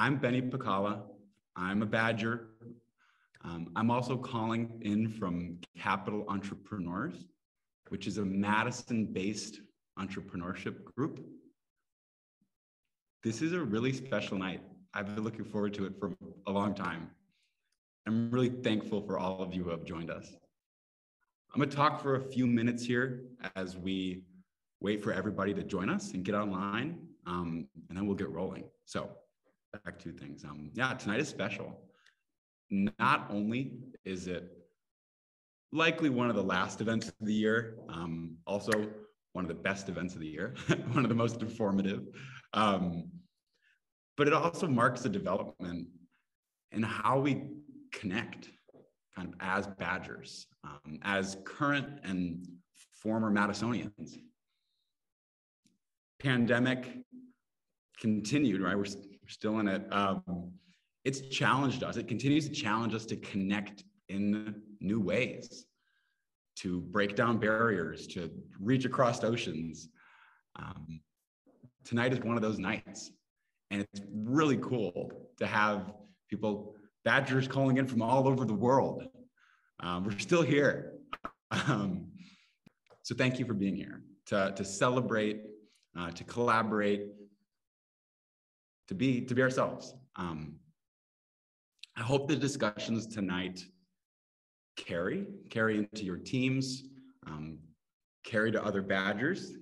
I'm Benny Pacala. I'm a Badger. Um, I'm also calling in from Capital Entrepreneurs, which is a Madison based entrepreneurship group. This is a really special night. I've been looking forward to it for a long time. I'm really thankful for all of you who have joined us. I'm going to talk for a few minutes here as we wait for everybody to join us and get online, um, and then we'll get rolling. So, back to things. Um, yeah, tonight is special. Not only is it likely one of the last events of the year, um, also one of the best events of the year, one of the most informative, um, but it also marks a development in how we connect kind of as Badgers, um, as current and former Madisonians. Pandemic continued, right? We're, we're still in it. Um, it's challenged us. It continues to challenge us to connect in new ways, to break down barriers, to reach across oceans. Um, tonight is one of those nights. And it's really cool to have people, Badgers calling in from all over the world. Um, we're still here. Um, so thank you for being here to, to celebrate, uh, to collaborate, to be, to be ourselves. Um, I hope the discussions tonight carry, carry into your teams, um, carry to other Badgers,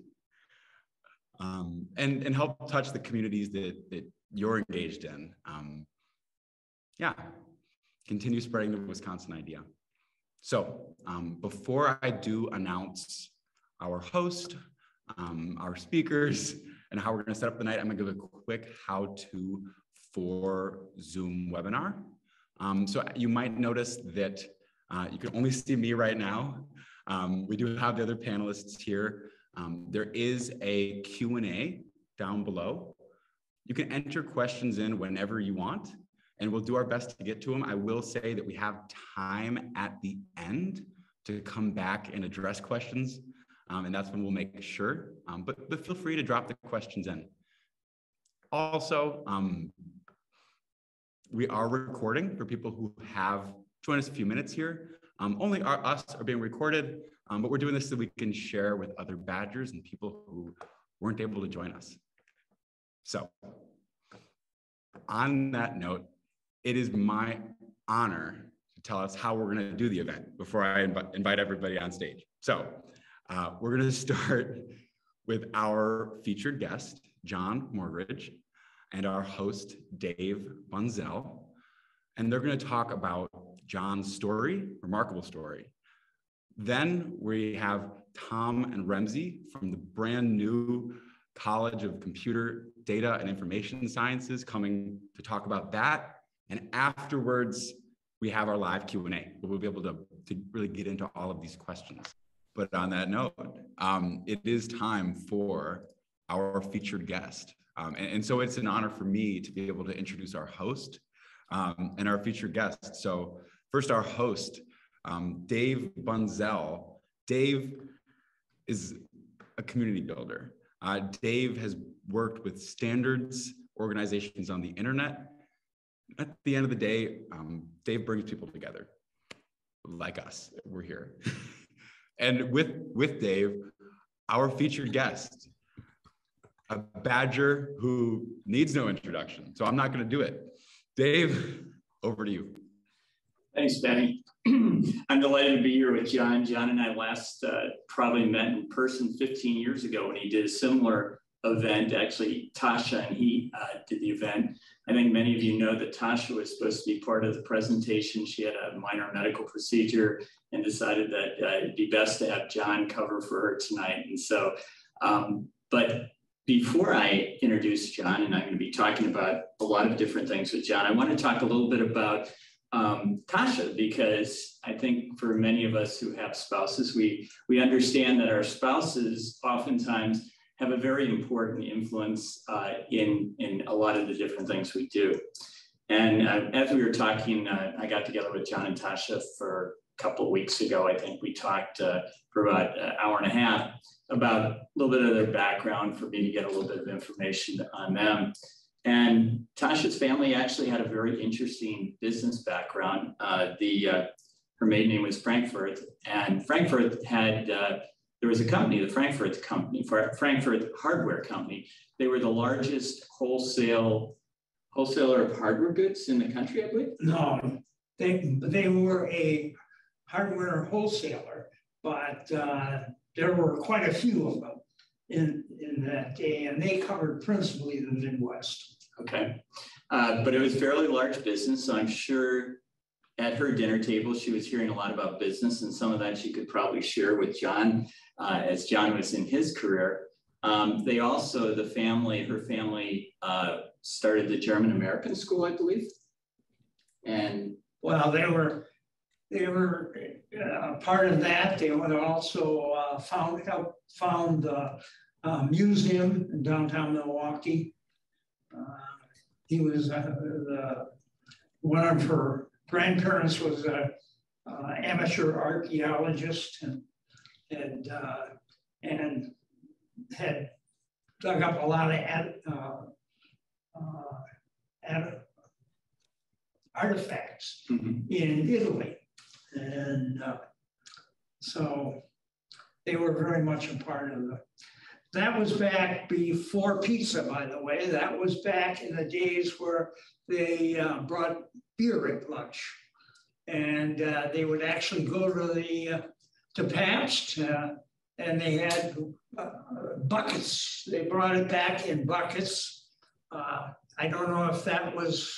um, and, and help touch the communities that, that you're engaged in. Um, yeah, continue spreading the Wisconsin idea. So um, before I do announce our host, um, our speakers, and how we're gonna set up the night, I'm gonna give a quick how to for Zoom webinar. Um, so you might notice that uh, you can only see me right now. Um, we do have the other panelists here. Um, there is a Q&A down below. You can enter questions in whenever you want, and we'll do our best to get to them. I will say that we have time at the end to come back and address questions, um, and that's when we'll make sure. Um, but, but feel free to drop the questions in. Also, um, we are recording for people who have joined us a few minutes here. Um, only our, us are being recorded, um, but we're doing this so we can share with other Badgers and people who weren't able to join us. So on that note, it is my honor to tell us how we're going to do the event before I inv invite everybody on stage. So uh, we're going to start with our featured guest, John Morgridge, and our host, Dave Bunzel. And they're going to talk about John's story, remarkable story. Then we have Tom and Remzi from the brand new College of Computer Data and Information Sciences coming to talk about that. And afterwards, we have our live Q&A where we'll be able to, to really get into all of these questions. But on that note, um, it is time for our featured guest. Um, and, and, so it's an honor for me to be able to introduce our host um, and our featured guest. So First, our host, um, Dave Bunzel. Dave is a community builder. Uh, Dave has worked with standards organizations on the internet. At the end of the day, um, Dave brings people together, like us. We're here. and with, with Dave, our featured guest, a badger who needs no introduction. So I'm not going to do it. Dave, over to you. Thanks, Benny. I'm delighted to be here with John. John and I last uh, probably met in person 15 years ago when he did a similar event. Actually, Tashia and he uh, did the event. I think many of you know that Tashia was supposed to be part of the presentation. She had a minor medical procedure and decided that uh, it'd be best to have John cover for her tonight. And so, um, but before I introduce John, and I'm going to be talking about a lot of different things with John, I want to talk a little bit about um, Tashia, because I think for many of us who have spouses, we, we understand that our spouses oftentimes have a very important influence uh, in, in a lot of the different things we do. And uh, as we were talking, uh, I got together with John and Tashia for a couple of weeks ago. I think we talked uh, for about an hour and a half about a little bit of their background for me to get a little bit of information on them. And Tashia's family actually had a very interesting business background. Uh, the uh, her maiden name was Frankfurth, and Frankfurth had there was a company, the Frankfurth company, Frankfurth Hardware Company. They were the largest wholesale wholesaler of hardware goods in the country, I believe. No, they they were a hardware wholesaler, but uh, there were quite a few of them in in that day, and they covered principally the Midwest. Okay. Uh, but it was fairly large business. So I'm sure at her dinner table, she was hearing a lot about business and some of that she could probably share with John uh, as John was in his career. Um, they also, the family, her family uh, started the German American School, I believe. And well, they were they were uh, part of that. They would also uh, found help found the uh, museum in downtown Milwaukee. Uh, he was uh, the, one of her grandparents was an amateur archaeologist and and uh, and had dug up a lot of ad, uh, uh, ad, artifacts mm-hmm. in Italy, and uh, so they were very much a part of the that was back before pizza, by the way. That was back in the days where they uh, brought beer at lunch. And uh, they would actually go to the uh, to Pabst, uh, and they had uh, buckets. They brought it back in buckets. Uh, I don't know if that was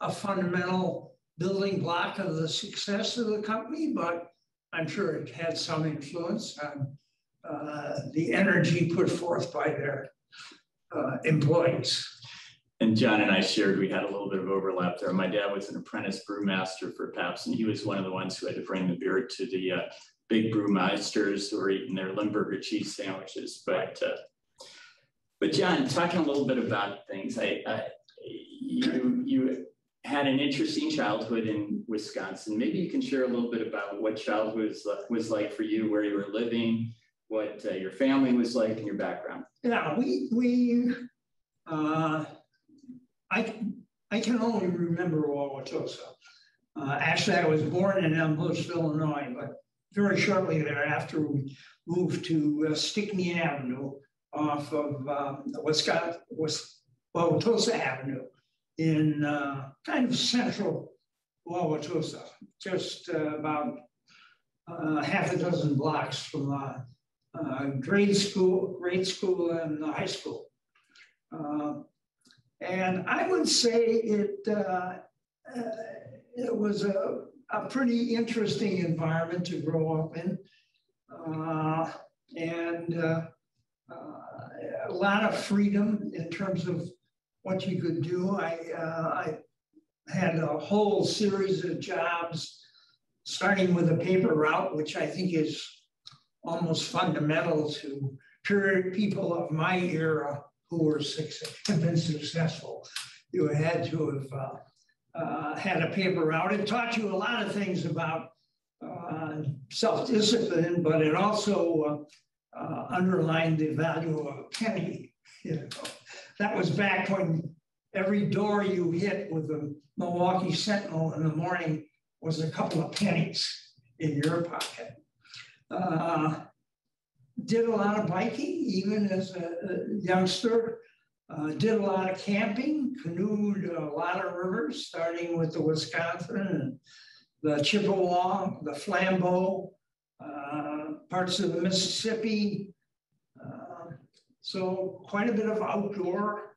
a fundamental building block of the success of the company, but I'm sure it had some influence on uh, the energy put forth by their uh, employees. And John and I shared, we had a little bit of overlap there. My dad was an apprentice brewmaster for Pabst, and he was one of the ones who had to bring the beer to the uh, big brewmeisters who were eating their Limburger cheese sandwiches. But uh, but John, talking a little bit about things, I, I you you had an interesting childhood in Wisconsin. Maybe you can share a little bit about what childhood was, was like for you, where you were living, what uh, your family was like and your background. Yeah, we we uh, I I can only remember Wauwatosa. Uh, actually, I was born in Elmhurst, Illinois, but very shortly thereafter we moved to uh, Stickney Avenue off of um, Wisconsin, was Wauwatosa Avenue in uh, kind of central Wauwatosa, just uh, about uh, half a dozen blocks from uh, grade school, grade school, and high school. Uh, and I would say it uh, uh, it was a, a pretty interesting environment to grow up in, uh, and a lot of freedom in terms of what you could do. I I had a whole series of jobs, starting with a paper route, which I think is almost fundamental to people of my era who were have been successful. You had to have uh, uh, had a paper route. It taught you a lot of things about uh, self-discipline, but it also uh, uh, underlined the value of a penny. You know, that was back when every door you hit with the Milwaukee Sentinel in the morning was a couple of pennies in your pocket. Uh, did a lot of biking, even as a, youngster. Uh, did a lot of camping, canoed a lot of rivers, starting with the Wisconsin and the Chippewa, the Flambeau, uh, parts of the Mississippi. Uh, so quite a bit of outdoor,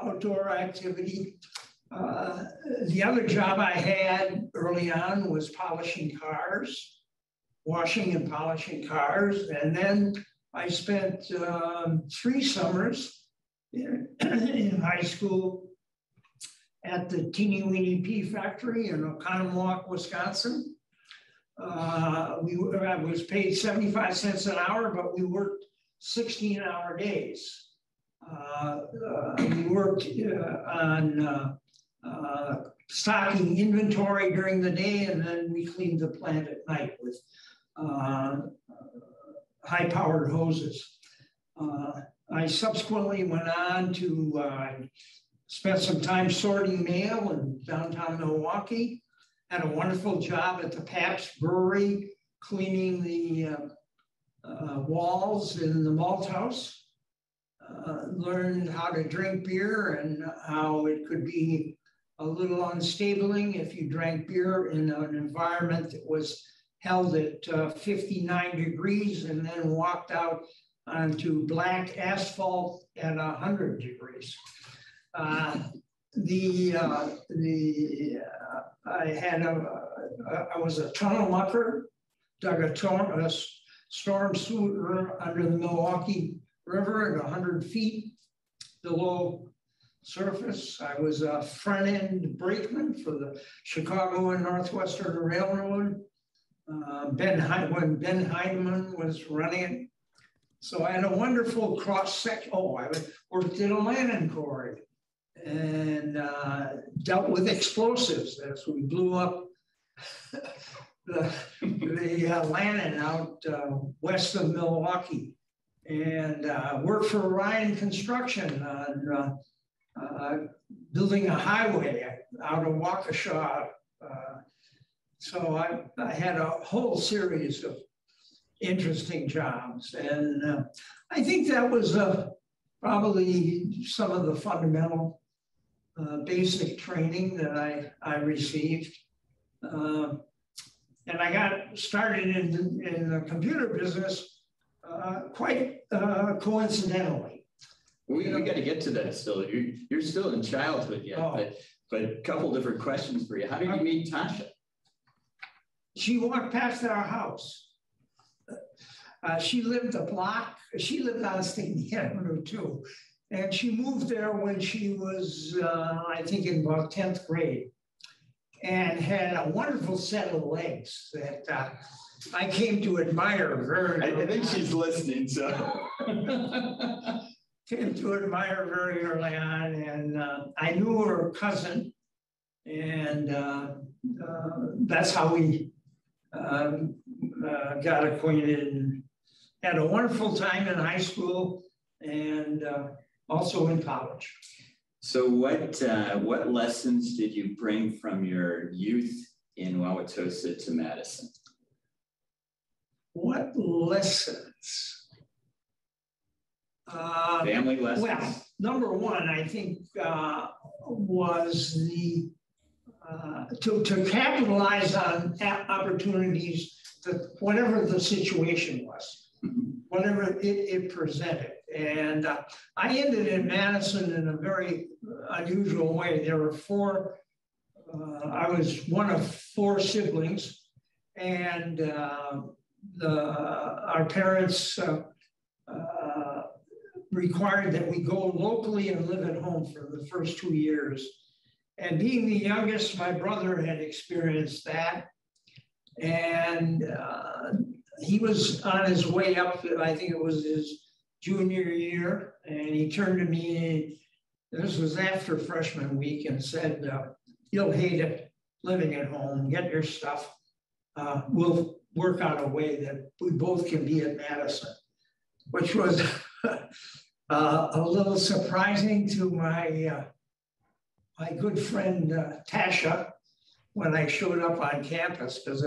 outdoor activity. Uh, the other job I had early on was polishing cars washing and polishing cars. And then I spent um, three summers in, in, high school at the Teeny Weeny Pea Factory in Oconomowoc, Wisconsin. Uh, we I was paid 75 cents an hour, but we worked 16 hour days. Uh, uh, we worked uh, on uh, uh, stocking inventory during the day, and then we cleaned the plant at night with uh, high-powered hoses. Uh, I subsequently went on to uh, spent some time sorting mail in downtown Milwaukee. Had a wonderful job at the Pabst Brewery, cleaning the uh, uh, walls in the malt house. Uh, learned how to drink beer and how it could be a little unstabling if you drank beer in an environment that was held at uh, 59 degrees and then walked out onto black asphalt at 100 degrees. Uh, the uh, the uh, I had a, a I was a tunnel mucker, dug a, a storm sewer under the Milwaukee River at 100 feet below surface. I was a front end brakeman for the Chicago and Northwestern Railroad. Uh, ben when Ben Heineman was running it. So I had a wonderful cross section. Oh, I worked in a landing cord and uh, dealt with explosives as we blew up the, the uh, out uh, west of Milwaukee and uh, worked for Ryan Construction on uh, building a highway out of Waukesha. So I, I had a whole series of interesting jobs. And I think that was probably some of the fundamental uh, basic training that I, I received. Uh, and I got started in, in the computer business uh, quite uh, coincidentally. We, we got to get to that still. You're, you're still in childhood yet, oh. but, but a couple different questions for you. How did you meet Tashia? She walked past our house. Uh, she lived a block. She lived on State Avenue too. And she moved there when she was, uh, I think, in about 10th grade and had a wonderful set of legs that uh, I came to admire very I, I think she's listening, so. came to admire very early on. And uh, I knew her cousin, and uh, uh, that's how we um, uh, got acquainted and had a wonderful time in high school. And also in college. So, what uh, what lessons did you bring from your youth in Wauwatosa to Madison? What lessons? Uh, Family lessons. Well, number one, I think, uh, was the uh, to to capitalize on opportunities that whatever the situation was, mm-hmm. whatever it, it presented. And uh, I ended in Madison in a very unusual way. There were four, uh, I was one of four siblings, and uh, the, our parents uh, uh, required that we go locally and live at home for the first two years. And being the youngest, my brother had experienced that. And uh, he was on his way up, I think it was his junior year, and he turned to me, this was after freshman week, and said, uh, You'll hate it living at home, get your stuff. Uh, we'll work out a way that we both can be at Madison, which was uh, a little surprising to my, uh, my good friend uh, Tashia when I showed up on campus because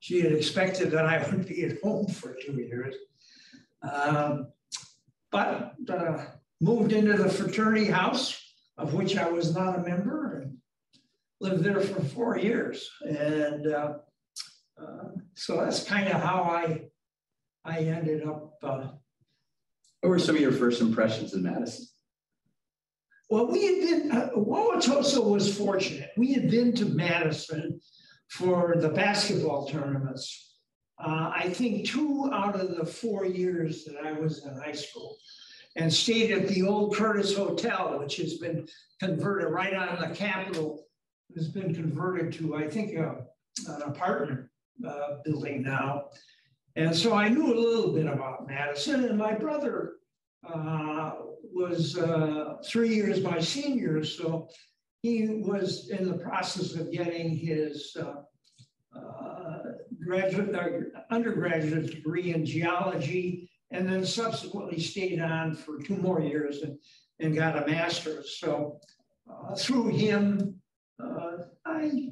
she had expected that I would be at home for two years. Um, but uh, moved into the fraternity house, of which I was not a member, and lived there for four years. And uh, uh, so that's kind of how I I ended up. Uh, what were some of your first impressions of Madison? Well, we had been, uh, Wauwatosa was fortunate. We had been to Madison for the basketball tournaments uh, I think two out of the four years that I was in high school and stayed at the old Curtis Hotel, which has been converted right on the Capitol, has been converted to, I think, a, an apartment uh, building now. And so I knew a little bit about Madison, and my brother uh, was uh, three years my senior, so he was in the process of getting his uh, uh, graduate, uh, undergraduate degree in geology, and then subsequently stayed on for two more years and, and got a master's. So through him, I,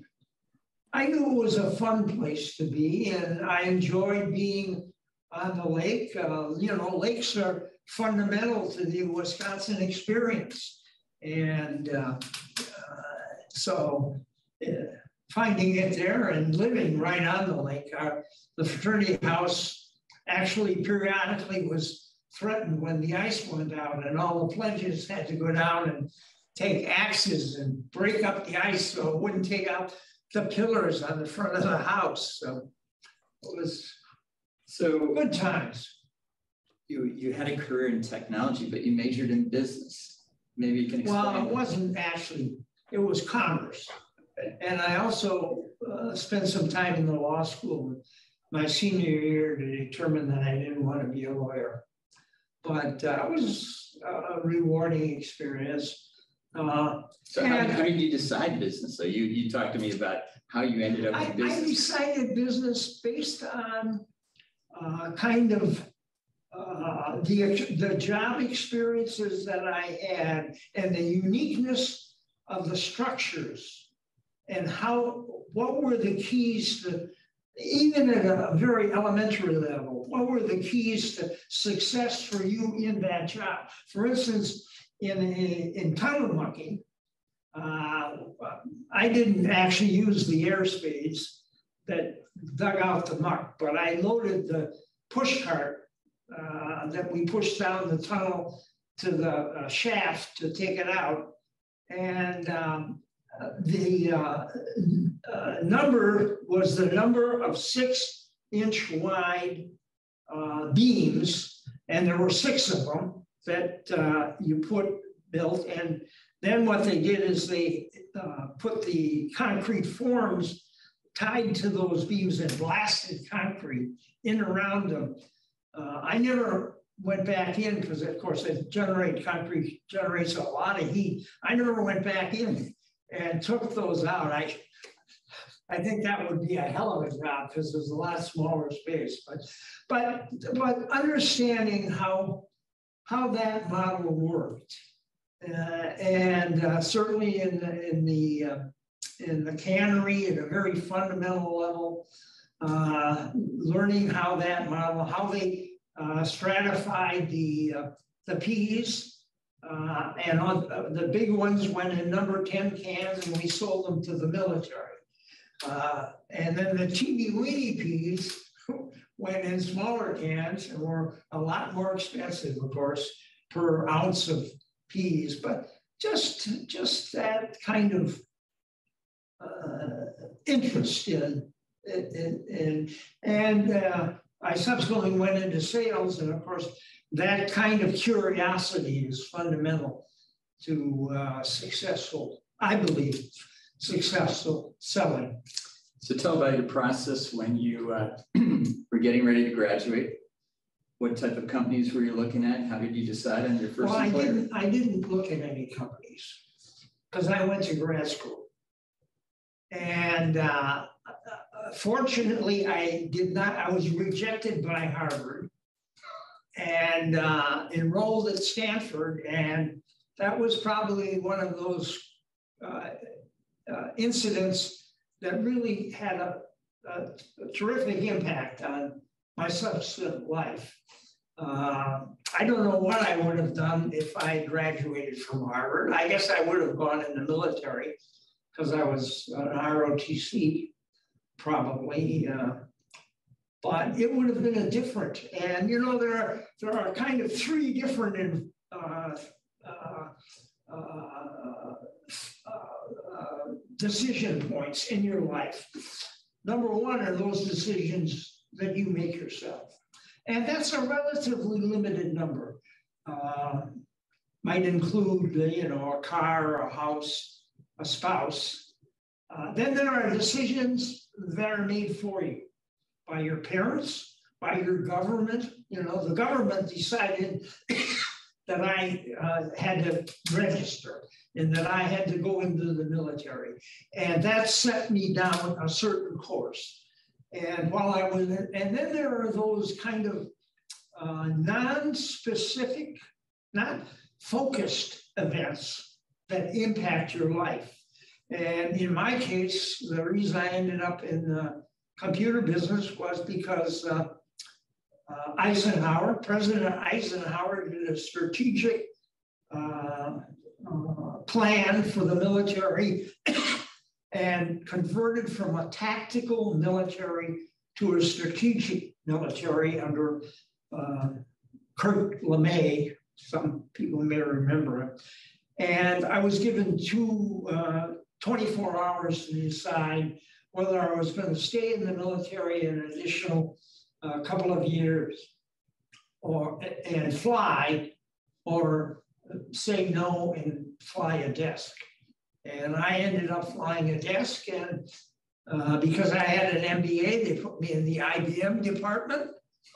I knew it was a fun place to be and I enjoyed being on the lake. Uh, you know, lakes are fundamental to the Wisconsin experience. And uh, uh, so uh, finding it there and living right on the lake, our, the fraternity house actually periodically was threatened when the ice went out and all the pledges had to go down and take axes and break up the ice so it wouldn't take out the pillars on the front of the house. So it was so good times. You you had a career in technology, but you majored in business. Maybe you can explain. Well, it wasn't actually. It was commerce, and I also uh, spent some time in the law school my senior year to determine that I didn't want to be a lawyer. But uh, it was a rewarding experience. Uh, so how, how, did you decide business? So you you talked to me about how you ended up in I, business. I decided business based on uh, kind of uh, the, the job experiences that I had and the uniqueness of the structures and how, what were the keys to, even at a very elementary level, what were the keys to success for you in that job? For instance, in, in, in mucking, uh, I didn't actually use the air spades that dug out the muck, but I loaded the push cart uh, that we pushed down the tunnel to the uh, shaft to take it out. And um, the uh, uh number was the number of six inch wide uh, beams, and there were six of them that you put built. And then what they did is they put the concrete forms tied to those beams and blasted concrete in around them. Uh, I never went back in because, of course, it generate concrete generates a lot of heat. I never went back in and took those out. I I think that would be a hell of a job because there's a lot smaller space. But but but understanding how how that model worked, uh, and uh, certainly in the, in the uh, in the cannery at a very fundamental level, uh, learning how that model, how they uh, stratified the, uh, the peas. Uh, and on, uh, the big ones went in number 10 cans and we sold them to the military. Uh, and then the teeny weeny peas went in smaller cans and were a lot more expensive, of course, per ounce of peas. But just, just that kind of interest in and, and uh, I subsequently went into sales, and of course, that kind of curiosity is fundamental to uh, successful, I believe, successful selling. So tell about your process when you uh, were getting ready to graduate. What type of companies were you looking at? How did you decide on your first well, employer? I didn't, I didn't look at any companies because I went to grad school. And uh, fortunately, I did not, I was rejected by Harvard and uh, enrolled at Stanford. And that was probably one of those uh, uh, incidents that really had a, a, terrific impact on my subsequent life. Uh, I don't know what I would have done if I graduated from Harvard. I guess I would have gone in the military because I was an ROTC probably. Uh, but it would have been a different. And you know, there are there are kind of three different uh, uh, uh, uh, decision points in your life. Number one are those decisions that you make yourself, and that's a relatively limited number. Uh, might include, you know, a car, a house, a spouse. Uh, then there are decisions that are made for you by your parents, by your government. You know, the government decided that I uh, had to register and that I had to go into the military. And that set me down a certain course. And while I was, and then there are those kind of uh, non specific, not focused events that impact your life. And in my case, the reason I ended up in the computer business was because uh, uh, Eisenhower, President Eisenhower did a strategic uh, uh plan for the military and converted from a tactical military to a strategic military under uh, Kurt LeMay. Some people may remember him. And I was given two, uh, 24 hours to decide whether I was going to stay in the military an additional uh, couple of years or and fly or say no and fly a desk. And I ended up flying a desk and uh, because I had an MBA, they put me in the IBM department.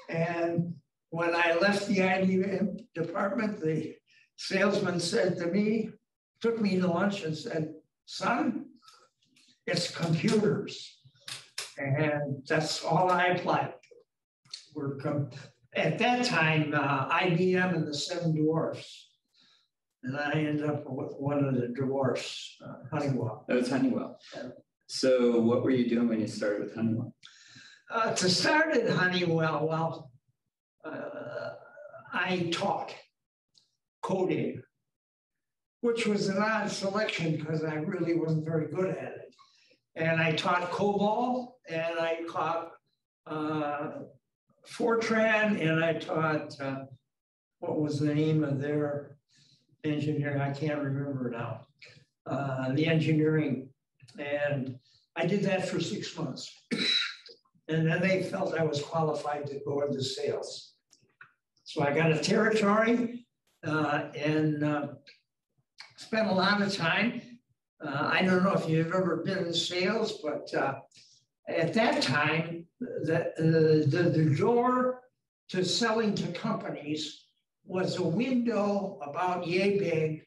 And when I left the IBM department, the salesman said to me, took me to lunch and said, son, it's computers. And that's all I applied to. We're at that time, uh, IBM and the Seven Dwarfs. And I ended up with one of the dwarfs, uh, Honeywell. That was Honeywell. Yeah. So what were you doing when you started with Honeywell? Uh, to start at Honeywell, well, uh, I taught coding, which was an odd selection because I really wasn't very good at it. And I taught COBOL and I taught uh, Fortran and I taught, uh, what was the name of their engineering? I can't remember now. Uh, the engineering. And I did that for six months. and then they felt I was qualified to go into sales. So I got a territory uh, and uh, spent a lot of time. Uh, I don't know if you've ever been in sales, but uh, at that time, the, the, the door to selling to companies was a window about yay big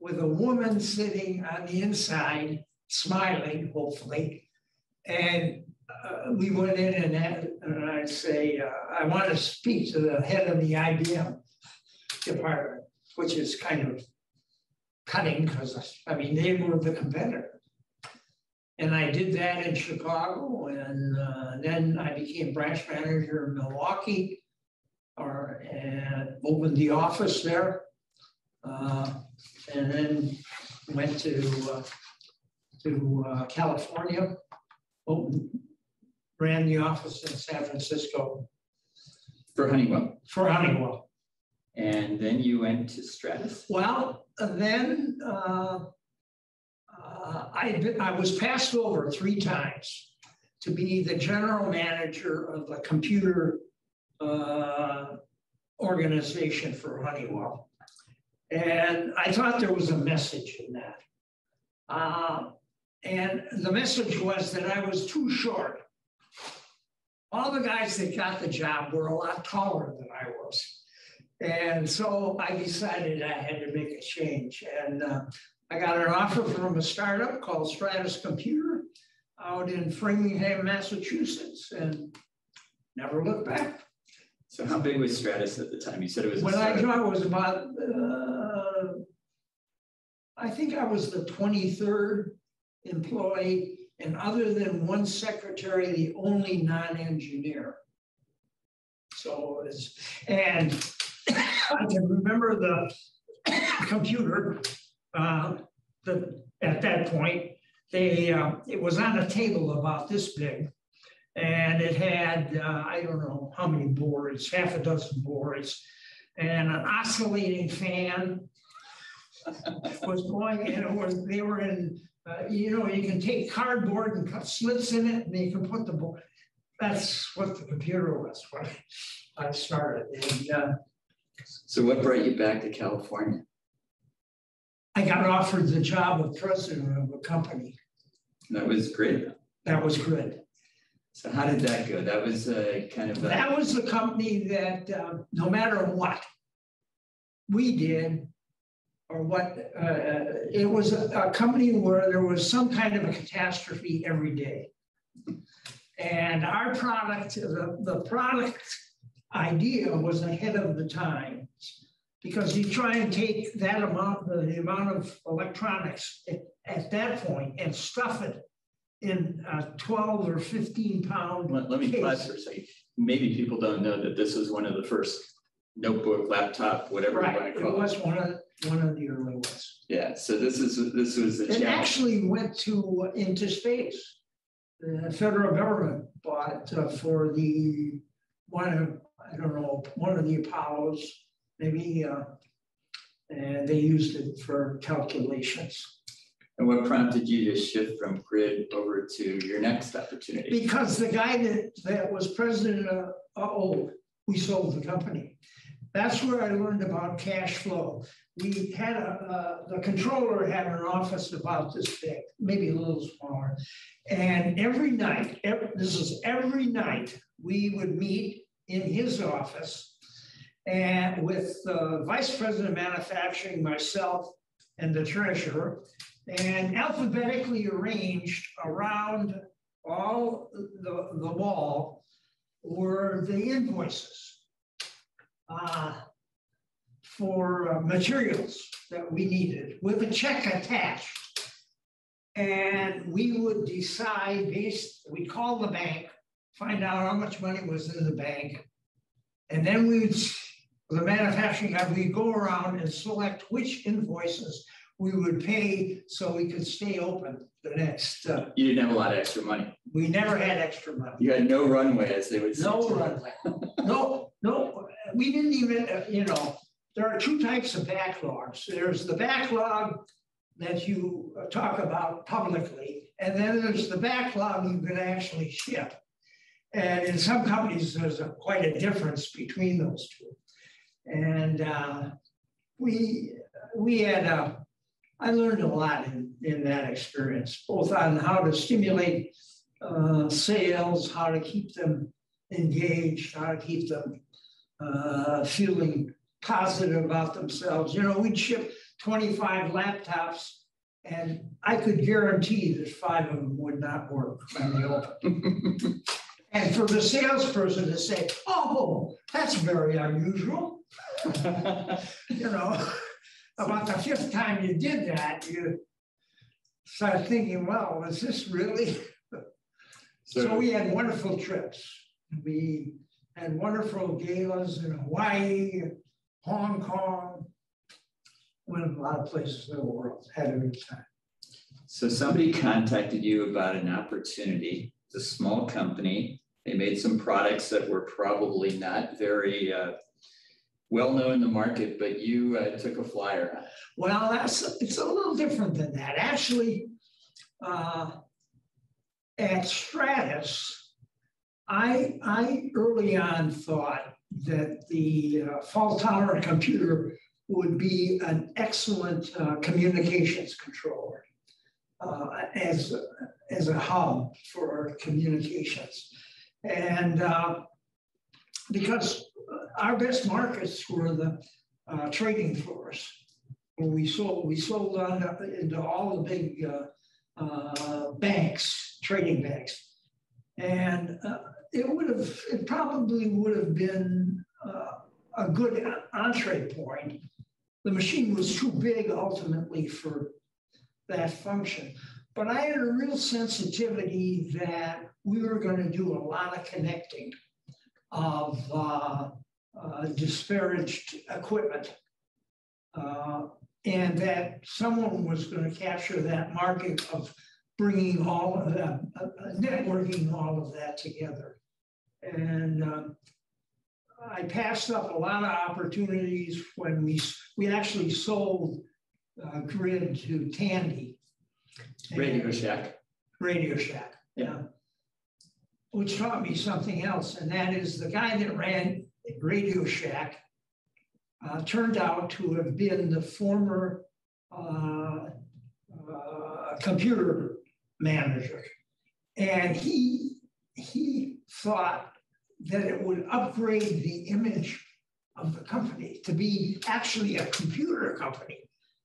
with a woman sitting on the inside, smiling, hopefully. And uh, we went in and, had, and I'd say, uh, I want to speak to the head of the IBM department, which is kind of cutting because I mean, they were the competitor. And I did that in Chicago, and uh, then I became branch manager in Milwaukee, or and opened the office there, uh, and then went to uh, to uh, California, opened, ran the office in San Francisco for Honeywell. For Honeywell. And then you went to Stratus? Well, then uh, uh, I, I was passed over three times to be the general manager of the computer uh, organization for Honeywell. And I thought there was a message in that. Uh, and the message was that I was too short. All the guys that got the job were a lot taller than I was. And so I decided I had to make a change. And uh, I got an offer from a startup called Stratus Computer out in Framingham, Massachusetts, and never looked back. So how big was Stratus at the time? You said it was. When I joined, it was about. Uh, I think I was the 23rd employee, and other than one secretary, the only non-engineer. So it's and I can remember the computer uh, at that point, they uh, it was on a table about this big, and it had uh, I don't know how many boards, half a dozen boards, and an oscillating fan was going, and it was they were in. Uh, you know, you can take cardboard and cut slits in it, and you can put the board. That's what the computer was when I started. And, uh, so, what brought you back to California? I got offered the job of president of a company. That was great. That was good. So how did that go? That was uh, kind of a... that was the company that uh, no matter what we did or what uh, it was a, a, company where there was some kind of a catastrophe every day, and our product, the, the product idea was ahead of the times because you try and take that amount, the amount of electronics at, at that point and stuff it in a 12 or 15 pound. Let, let me case. pause for a second. Maybe people don't know that this was one of the first notebook, laptop, whatever you want to it call it. was one of, one of the early ones. Yeah, so this is, this was the It challenge. actually went to, uh, into space. The federal government bought it uh, for the, one of, I don't know, one of the Apollos, maybe, uh, and they used it for calculations. And what prompted you to shift from GRiD over to your next opportunity? Because the guy that, that was president of, oh, we sold the company. That's where I learned about cash flow. We had a, uh, the controller had an office about this big, maybe a little smaller. And every night, every, this is every night, we would meet in his office and with the vice president of manufacturing, myself, and the treasurer, and alphabetically arranged around all the, the wall were the invoices uh, for uh, materials that we needed with a check attached. And we would decide based, we'd call the bank, find out how much money was in the bank. And then we would, the manufacturing guy, we'd go around and select which invoices we would pay so we could stay open the next, uh, You didn't have a lot of extra money. we never had extra money. You had no runway, as they would say. No runway. No, no, we didn't even, uh, you know, there are two types of backlogs. There's the backlog that you talk about publicly, and then there's the backlog you can actually ship. And in some companies, there's a, quite a difference between those two. And uh, we, we had, uh, I learned a lot in, in that experience, both on how to stimulate uh, sales, how to keep them engaged, how to keep them uh, feeling positive about themselves. You know, we'd ship 25 laptops, and I could guarantee that five of them would not work when they opened. and for the salesperson to say, "Oh, that's very unusual," you know, about the fifth time you did that, you start thinking, "Well, is this really?" So So, we had wonderful trips. We had wonderful galas in Hawaii, Hong Kong, went a lot of places in the world, had a good time. so somebody contacted you about an opportunity. It's a small company. They made some products that were probably not very uh, well known in the market, but you uh, took a flyer. Well, that's it's a little different than that. Actually, uh, at Stratus, I I early on thought that the uh, fault tolerant computer would be an excellent uh, communications controller uh, as as a hub for communications, and uh, because our best markets were the uh, trading floors we sold, we sold on into all the big uh, uh, banks, trading banks. And uh, it would have, it probably would have been a good entree point. The machine was too big ultimately for that function. But I had a real sensitivity that we were going to do a lot of connecting of uh, uh, disparaged equipment. Uh, and that someone was going to capture that market of bringing all of that, uh, uh, networking all of that together. And um, I passed up a lot of opportunities when we we actually sold uh, GRiD to Tandy. Radio Shack. Radio Shack. Yeah. Which taught me something else, and that is the guy that ran Radio Shack uh, turned out to have been the former uh, uh, computer manager. And he, he thought that it would upgrade the image of the company to be actually a computer company,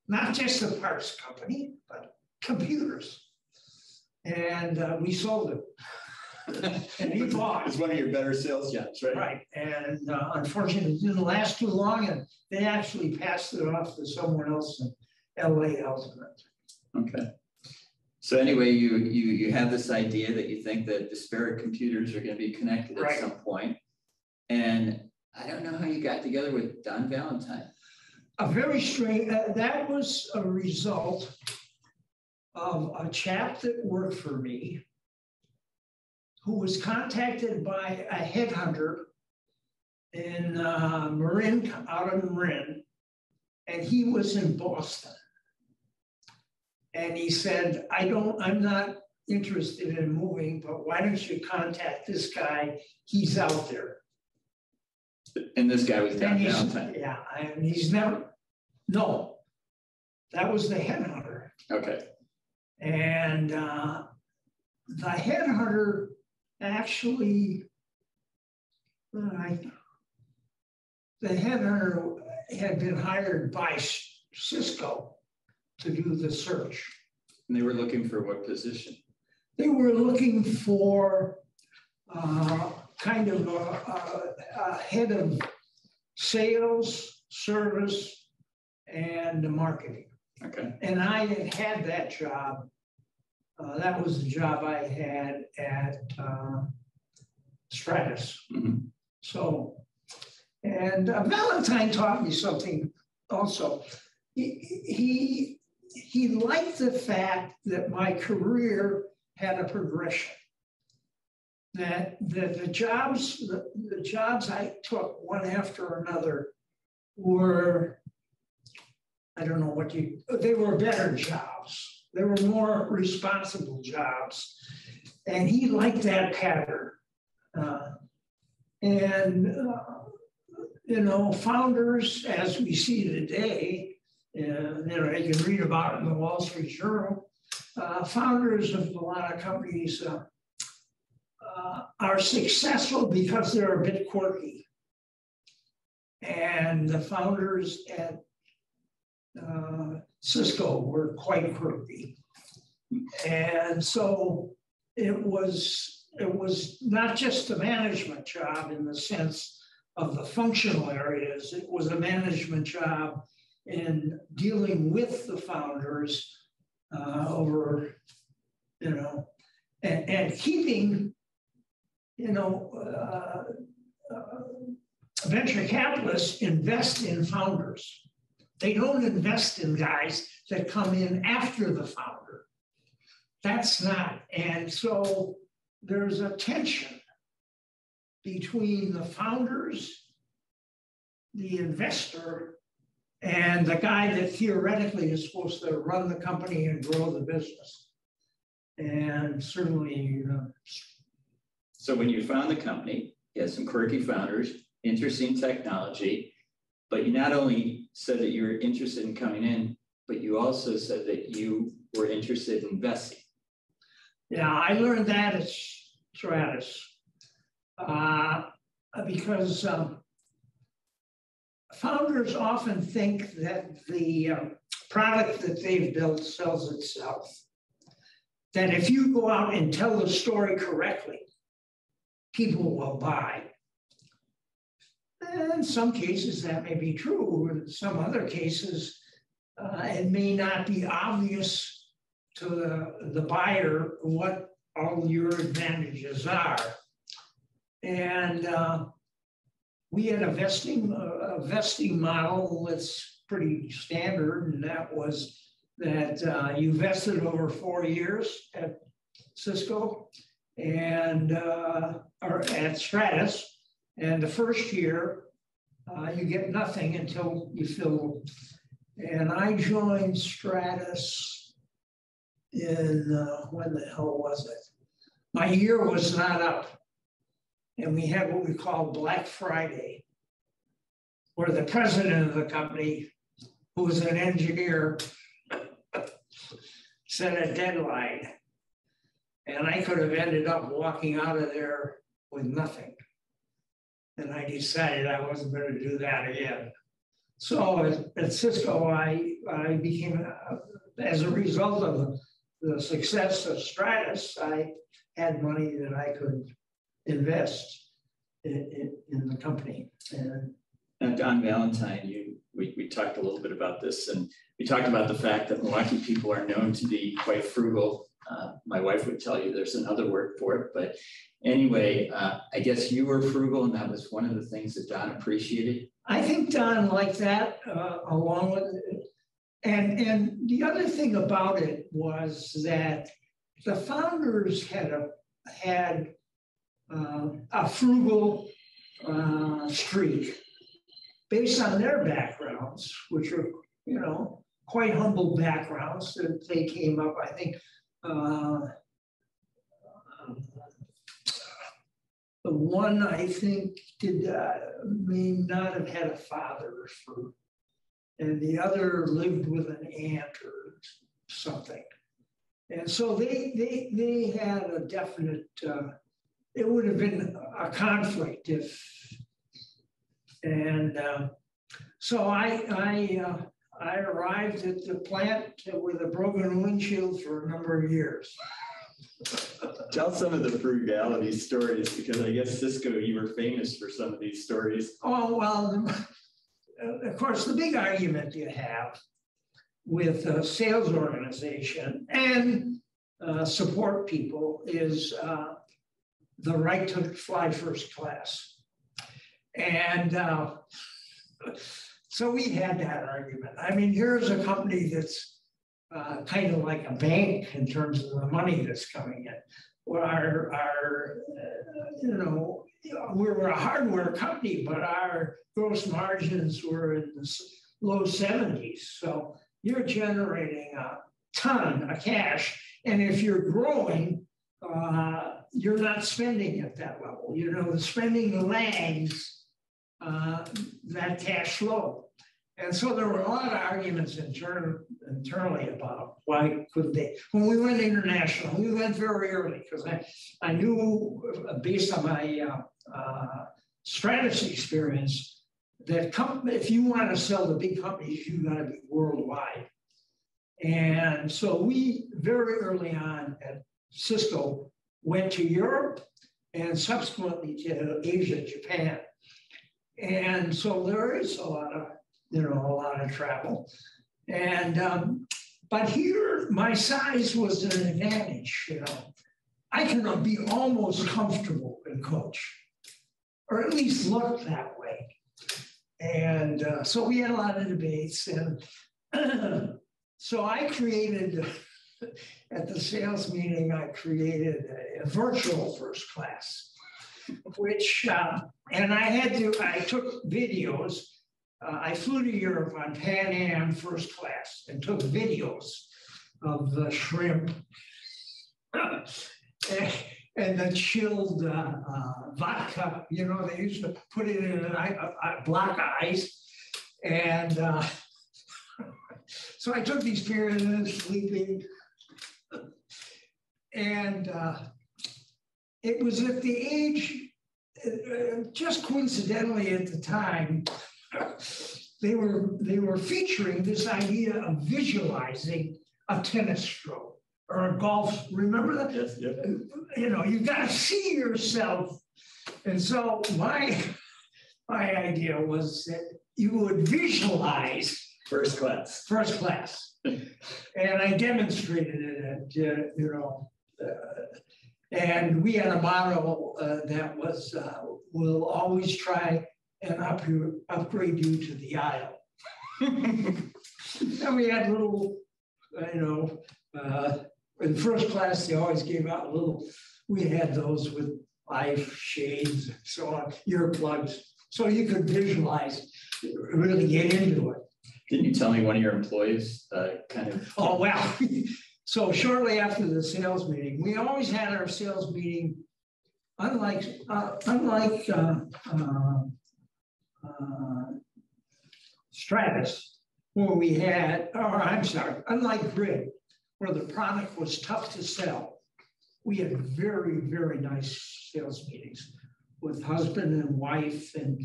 not just the parts company, but computers. And uh, we sold it. And he bought. It's one of your better sales jobs, right? Right, and uh, unfortunately, it didn't last too long, and they actually passed it off to someone else in LA ultimately. Okay. So anyway, you you you have this idea that you think that disparate computers are going to be connected at Right. some point, and I don't know how you got together with Don Valentine. A very strange, uh, that was a result of a chap that worked for me who was contacted by a headhunter in uh, Marin, out of Marin, and he was in Boston. And he said, I don't, I'm not interested in moving, but why don't you contact this guy? He's out there. And this guy was he's, Valentine. yeah, and he's never, no, that was the headhunter. Okay. And uh, the headhunter actually, uh, I, the headhunter had been hired by Cisco to do the search. And they were looking for what position? They were looking for uh, kind of a, a, a head of sales, service, and marketing. Okay. And I had had that job. Uh, that was the job I had at uh, Stratus. Mhm. So, and uh, Valentine taught me something also. He, he, he liked the fact that my career had a progression. That, the jobs, the, the jobs I took one after another were I don't know what you, they were better jobs. They were more responsible jobs. And he liked that pattern. Uh, and, uh, you know, founders, as we see today, uh, you know, you can read about it in the Wall Street Journal, uh, founders of a lot of companies uh, are successful because they're a bit quirky. And the founders at uh, Cisco were quite quirky. And so it was, it was not just a management job in the sense of the functional areas, it was a management job in dealing with the founders uh, over, you know, and, and keeping, you know, uh, uh, venture capitalists invest in founders. They don't invest in guys that come in after the founder. That's not. And so there's a tension between the founders, the investor, and the guy that theoretically is supposed to run the company and grow the business. And certainly, you know, So when you found the company, you had some quirky founders, interesting technology, but you not only said that you were interested in coming in, but you also said that you were interested in investing. Yeah, I learned that at Stratus uh, because um, founders often think that the uh, product that they've built sells itself. That if you go out and tell the story correctly, people will buy. And in some cases, that may be true. In some other cases, uh, it may not be obvious to the, the buyer what all your advantages are. And uh, we had a vesting a vesting model that's pretty standard, and that was that uh, you vested over four years at Cisco and uh, or at Stratus, and the first year uh, you get nothing until you fill. And I joined Stratus in uh, when the hell was it? My year was not up. And we had what we call Black Friday, where the president of the company, who was an engineer, set a deadline. And I could have ended up walking out of there with nothing. And I decided I wasn't going to do that again. So at, Cisco, I, I became, uh, as a result of the success of Stratus, I had money that I could invest in, in, in the company. And, and Don Valentine, you we, we talked a little bit about this and we talked about the fact that Milwaukee people are known to be quite frugal. Uh, my wife would tell you there's another word for it, but anyway, uh, I guess you were frugal and that was one of the things that Don appreciated. I think Don liked that uh, along with it. And, and the other thing about it was that the founders had a, had uh, a frugal uh, streak based on their backgrounds, which are, you know, quite humble backgrounds that they came up, I think, the one I think did uh, may not have had a father for, and the other lived with an aunt or something. And so they they they had a definite. Uh, it would have been a conflict if and uh, so I, I, uh, I arrived at the plant with a broken windshield for a number of years. Tell some of the frugality stories because I guess Cisco, you were famous for some of these stories. Oh, well, of course, the big argument you have with a sales organization and uh, support people is uh, the right to fly first class. And uh, so we had that argument. I mean, here's a company that's uh, kind of like a bank in terms of the money that's coming in. Our, our uh, you know, we were a hardware company, but our gross margins were in the low 70s. So you're generating a ton of cash. And if you're growing, uh, you're not spending at that level. You know, the spending lags uh, that cash flow. And so there were a lot of arguments intern, internally about why couldn't they. When we went international, we went very early because I, I knew uh, based on my uh, uh, strategy experience that if you want to sell to big companies, you got to be worldwide. And so we very early on at Cisco went to Europe and subsequently to Asia, Japan. And so there is a lot of, you know, a lot of travel. And, um, but here my size was an advantage, you know. I can be almost comfortable in coach, or at least look that way. And uh, so we had a lot of debates. And so I created, at the sales meeting, I created a, a virtual first class which, uh, and I had to, I took videos. Uh, I flew to Europe on Pan Am first class and took videos of the shrimp and, the chilled uh, uh, vodka. You know, they used to put it in a, a block of ice. And uh, so I took these periods sleeping. And uh, it was at the age, uh, just coincidentally at the time, they were they were featuring this idea of visualizing a tennis stroke or a golf. Remember that? Yes, yes. You know, you got to see yourself. And so my my idea was that you would visualize first class. First class, and I demonstrated it at uh, you know. Uh, and we had a motto uh, that was, uh, we'll always try and up upgrade you to the aisle. and we had little, you know, uh, in first class, they always gave out little, we had those with life shades, so on, earplugs. So you could visualize, really get into it. Didn't you tell me one of your employees uh, kind of? Oh, well, So shortly after the sales meeting, we always had our sales meeting, unlike uh, unlike uh, uh, Stratus, where we had, or I'm sorry, unlike GRiD, where the product was tough to sell, we had very, very nice sales meetings with husband and wife and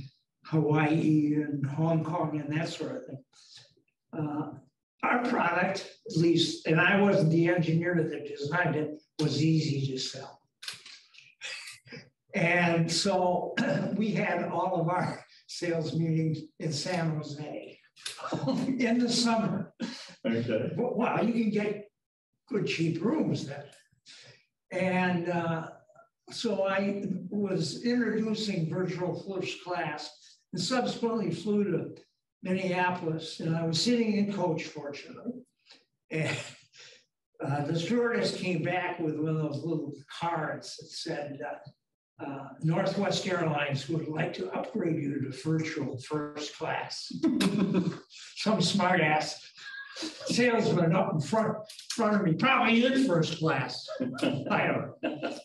Hawaii and Hong Kong and that sort of thing. Uh, our product, at least, and I wasn't the engineer that designed it, was easy to sell. And so we had all of our sales meetings in San Jose in the summer. Okay. Well, you can get good cheap rooms then. And uh, so I was introducing virtual first class and subsequently flew to Minneapolis and I was sitting in coach fortunately. And uh, the stewardess came back with one of those little cards that said, uh, uh, Northwest Airlines would like to upgrade you to virtual first class. Some smartass salesman up in front, front of me, probably in first class. I don't know.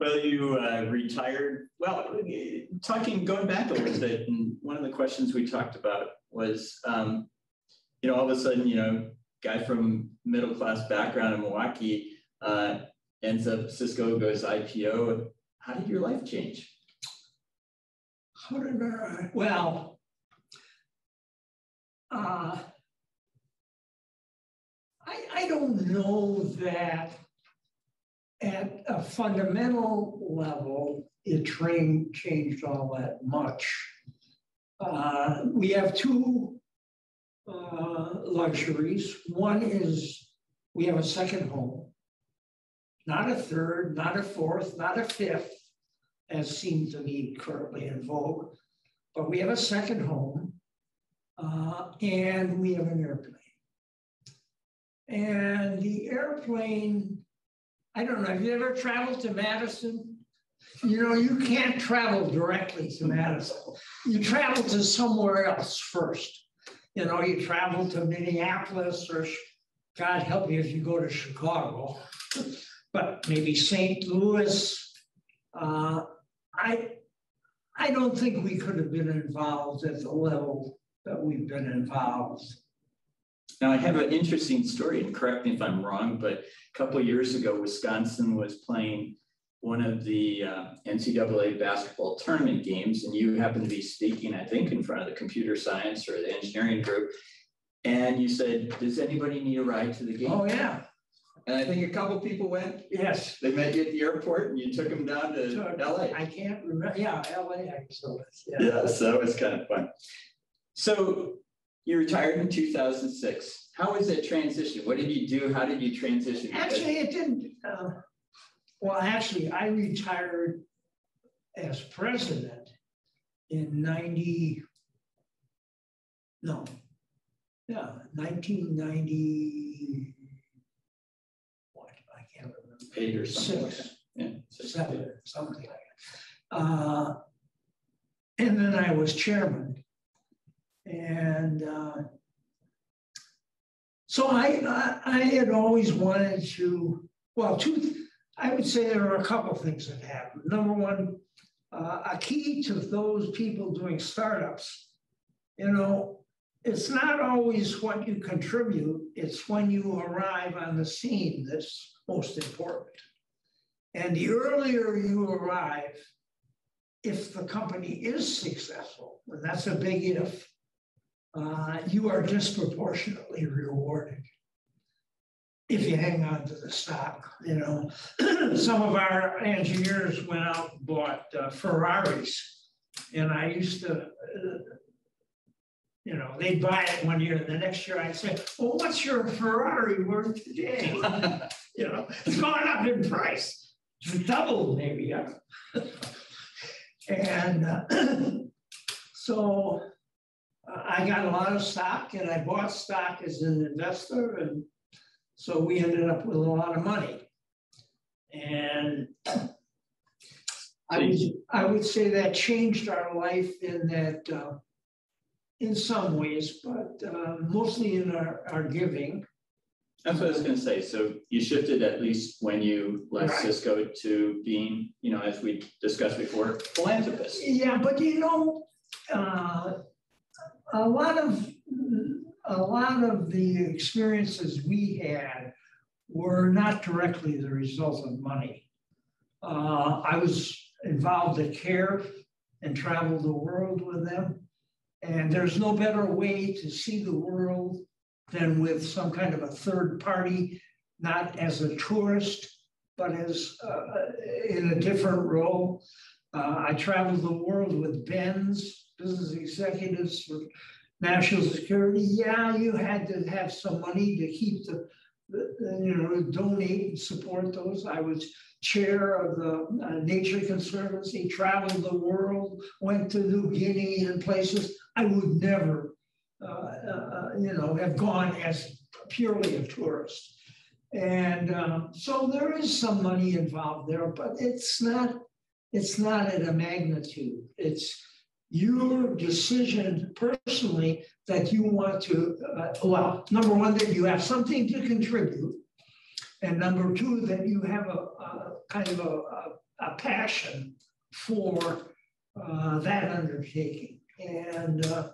Well, you uh, retired. Well, talking, going back a little bit, and one of the questions we talked about was, um, you know, all of a sudden, you know, guy from middle class background in Milwaukee uh, ends up Cisco goes IPO. How did your life change? How did I? Well, uh, I I don't know that at a fundamental level it train, changed all that much. Uh, we have two uh, luxuries. One is we have a second home, not a third, not a fourth, not a fifth, as seems to be currently in vogue, but we have a second home uh, and we have an airplane. And the airplane, I don't know, have you ever traveled to Madison? You know, you can't travel directly to Madison. You travel to somewhere else first you know, you travel to Minneapolis or God help you if you go to Chicago, but maybe St. Louis. Uh, I, I don't think we could have been involved at the level that we've been involved. Now, I have an interesting story, and correct me if I'm wrong, but a couple years ago, Wisconsin was playing one of the uh, NCAA basketball tournament games, and you happened to be speaking, I think, in front of the computer science or the engineering group. And you said, Does anybody need a ride to the game? Oh, yeah. And I think a couple people went. Yes. They met you at the airport and you took them down to so, LA. I can't remember. Yeah, LA, I so yeah. yeah, so it was kind of fun. So you retired in 2006. How was that transition? What did you do? How did you transition? Actually, it didn't. Uh, well, actually, I retired as president in 90, no, yeah, 1990, what, I can't remember. Eight or something. Six, like yeah, six seven, something like that. Uh, and then I was chairman. And uh, so I, I, I had always wanted to, well, two, I would say there are a couple things that happen. Number one, uh, a key to those people doing startups, you know, it's not always what you contribute, it's when you arrive on the scene that's most important. And the earlier you arrive, if the company is successful, and that's a big if, uh, you are disproportionately rewarded if you hang on to the stock. You know, some of our engineers went out and bought uh, Ferraris, and I used to. Uh, you know, they'd buy it one year, and the next year I'd say, "Well, what's your Ferrari worth today?" you know, it's gone up in price, it's doubled maybe. Yeah. and uh, so uh, I got a lot of stock, and I bought stock as an investor, and so we ended up with a lot of money. And I would, I would say that changed our life in that, uh, in some ways, but uh, mostly in our, our giving. That's what I was going to say. So you shifted at least when you left right. Cisco to being, you know, as we discussed before, philanthropist. Yeah, but you know, uh, a lot of a lot of the experiences we had were not directly the result of money. Uh, I was involved at CARE and traveled the world with them. And there's no better way to see the world than with some kind of a third party, not as a tourist, but as uh, in a different role. Uh, I traveled the world with BENS, business executives for national security. Yeah, you had to have some money to keep the, the you know, donate and support those. I was chair of the uh, Nature Conservancy, traveled the world, went to New Guinea and places I would never, you know, have gone as purely a tourist. And um, so there is some money involved there, but it's not, it's not at a magnitude. It's your decision personally that you want to, uh, well, number one, that you have something to contribute. And number two, that you have a, a kind of a, a, a passion for uh, that undertaking. And uh,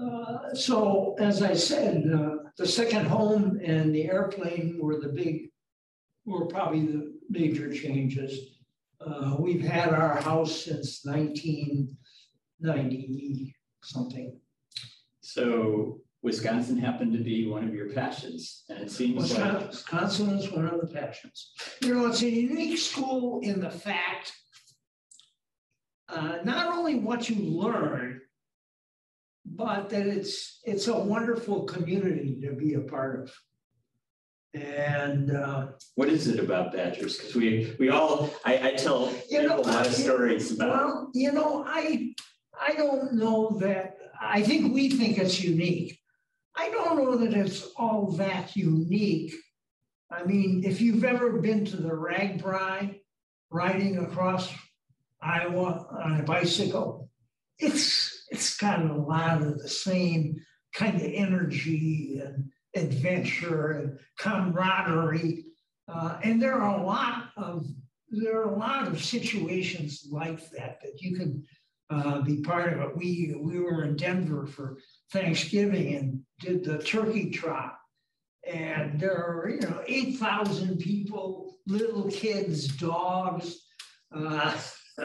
uh, so, as I said, uh, the second home and the airplane were the big, were probably the major changes. Uh, we've had our house since 1990 something. So Wisconsin happened to be one of your passions, and it seems Wisconsin, like Wisconsin is one of the passions. You know, it's a unique school in the fact, uh, not only what you learn, but that it's it's a wonderful community to be a part of. And uh, what is it about Badgers? Because we we all I, I tell you know, a lot of stories about. Well, you know, I I don't know that. I think we think it's unique. I don't know that it's all that unique. I mean, if you've ever been to the RAGBRAI, riding across Iowa on a bicycle, it's it's got a lot of the same kind of energy and adventure and camaraderie. Uh, and there are a lot of there are a lot of situations like that that you can uh, be part of it. We we were in Denver for Thanksgiving and did the turkey trot, and there are you know eight thousand people, little kids, dogs. Uh,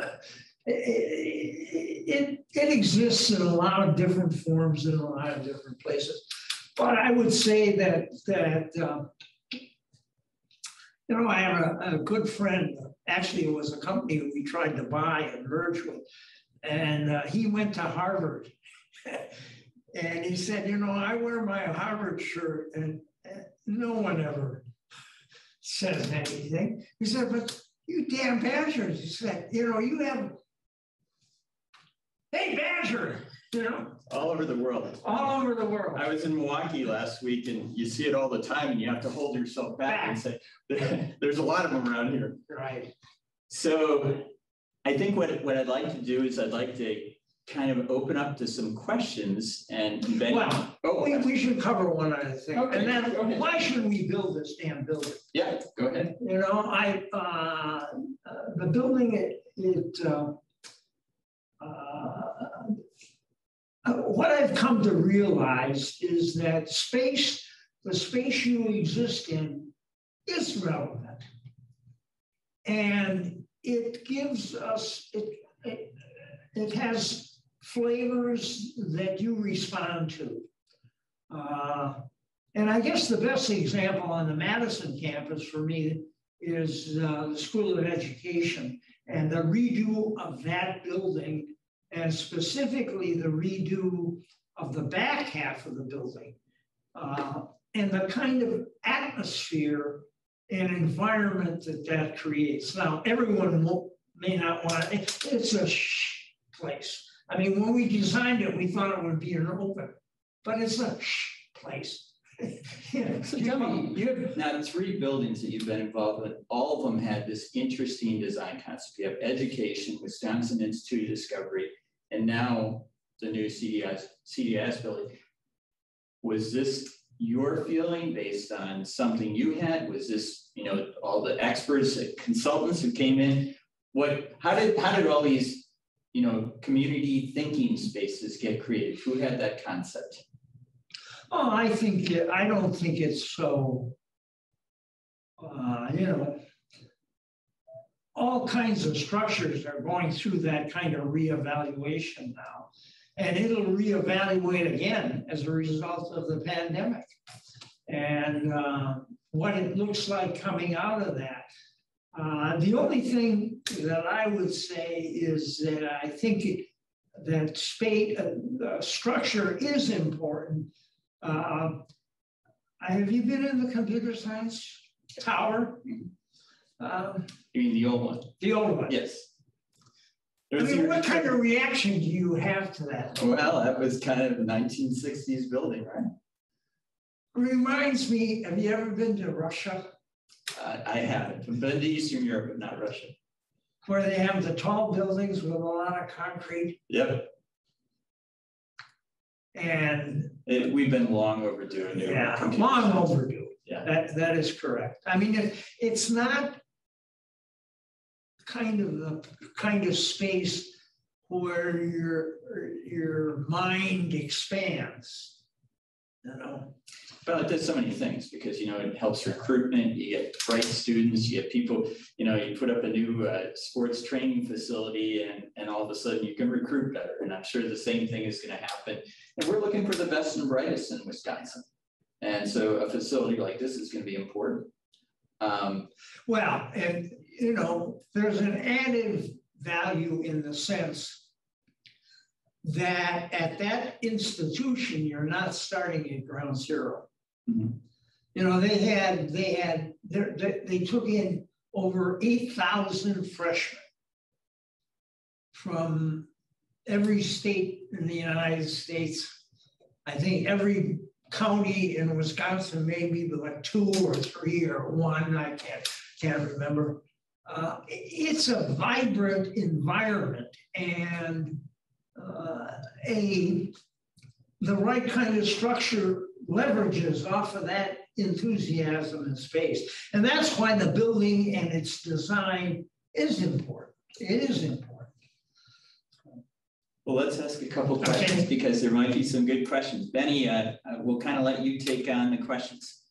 it, it exists in a lot of different forms in a lot of different places. But I would say that that um, you know I have a, a, good friend. Actually, it was a company we tried to buy and merge with, and uh, he went to Harvard. and he said, you know, I wear my Harvard shirt, and, and no one ever says anything. He said, but you damn bastards. He said, you know, you have hey, Badger, you know? All over the world. All over the world. I was in Milwaukee last week and you see it all the time and you have to hold yourself back, back. and say, there's a lot of them around here. Right. So I think what, what I'd like to do is I'd like to kind of open up to some questions and then. Well, oh, we, we should cover one other thing. Okay, and then why should we build this damn building? Yeah, go ahead. You know, I, uh, uh the building, it, it uh, uh, what I've come to realize is that space, the space you exist in, is relevant. And it gives us, it, it, it has flavors that you respond to. Uh, and I guess the best example on the Madison campus for me is uh, the School of Education and the redo of that building and specifically the redo of the back half of the building uh, and the kind of atmosphere and environment that that creates. Now, everyone may not want it. It's a shh place. I mean, when we designed it, we thought it would be an open, but it's a shh place. Yeah. So tell me, you have now three buildings that you've been involved with. All of them had this interesting design concept. You have education, with Wisconsin Institute of Discovery, and now the new CDS, CDS building. Was this your feeling based on something you had? Was this, you know, all the experts, uh, consultants who came in? What, how did, how did all these, you know, community thinking spaces get created? Who had that concept? I think, I don't think it's so, uh, you know, all kinds of structures are going through that kind of reevaluation now. And it'll reevaluate again as a result of the pandemic. And uh, what it looks like coming out of that. Uh, the only thing that I would say is that I think that spate, uh, structure is important. Uh, have you been in the computer science tower? Um, you mean the old one? The old one? Yes. I mean, what kind of reaction do you have to that? Well, that was kind of a 1960s building, right? Reminds me, have you ever been to Russia? Uh, I haven't. I've been to Eastern Europe, but not Russia. Where they have the tall buildings with a lot of concrete. Yep. And it, we've been long overdue. Yeah, long overdue. Yeah. That, that is correct. I mean, it, it's not kind of the kind of space where your your mind expands. You know. Well, it does so many things because you know it helps recruitment. You get bright students. You get people. You know, you put up a new uh, sports training facility, and and all of a sudden you can recruit better. And I'm sure the same thing is going to happen. And we're looking for the best and brightest in Wisconsin. And so a facility like this is going to be important. Um, well, and you know, there's an added value in the sense that at that institution, you're not starting at ground 0 mm-hmm. You know, they had, they had, they, they took in over 8,000 freshmen from every state in the United States. I think every county in Wisconsin, maybe like two or three or one, I can't, can't remember. Uh, it's a vibrant environment and uh, a the right kind of structure leverages off of that enthusiasm and space. And that's why the building and its design is important. It is important. Well, let's ask a couple questions okay. because there might be some good questions. Benny, uh, uh we'll kind of let you take on the questions.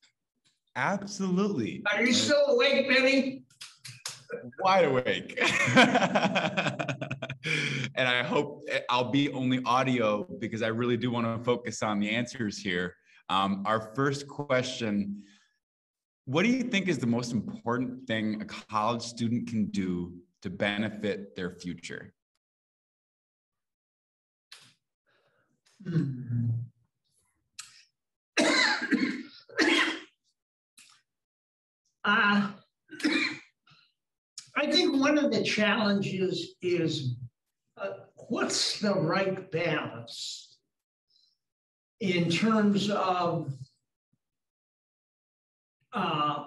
Absolutely. Are you still awake, Benny? Wide awake. and I hope I'll be only audio because I really do want to focus on the answers here. Um, our first question What do you think is the most important thing a college student can do to benefit their future? uh, I think one of the challenges is uh, what's the right balance in terms of uh,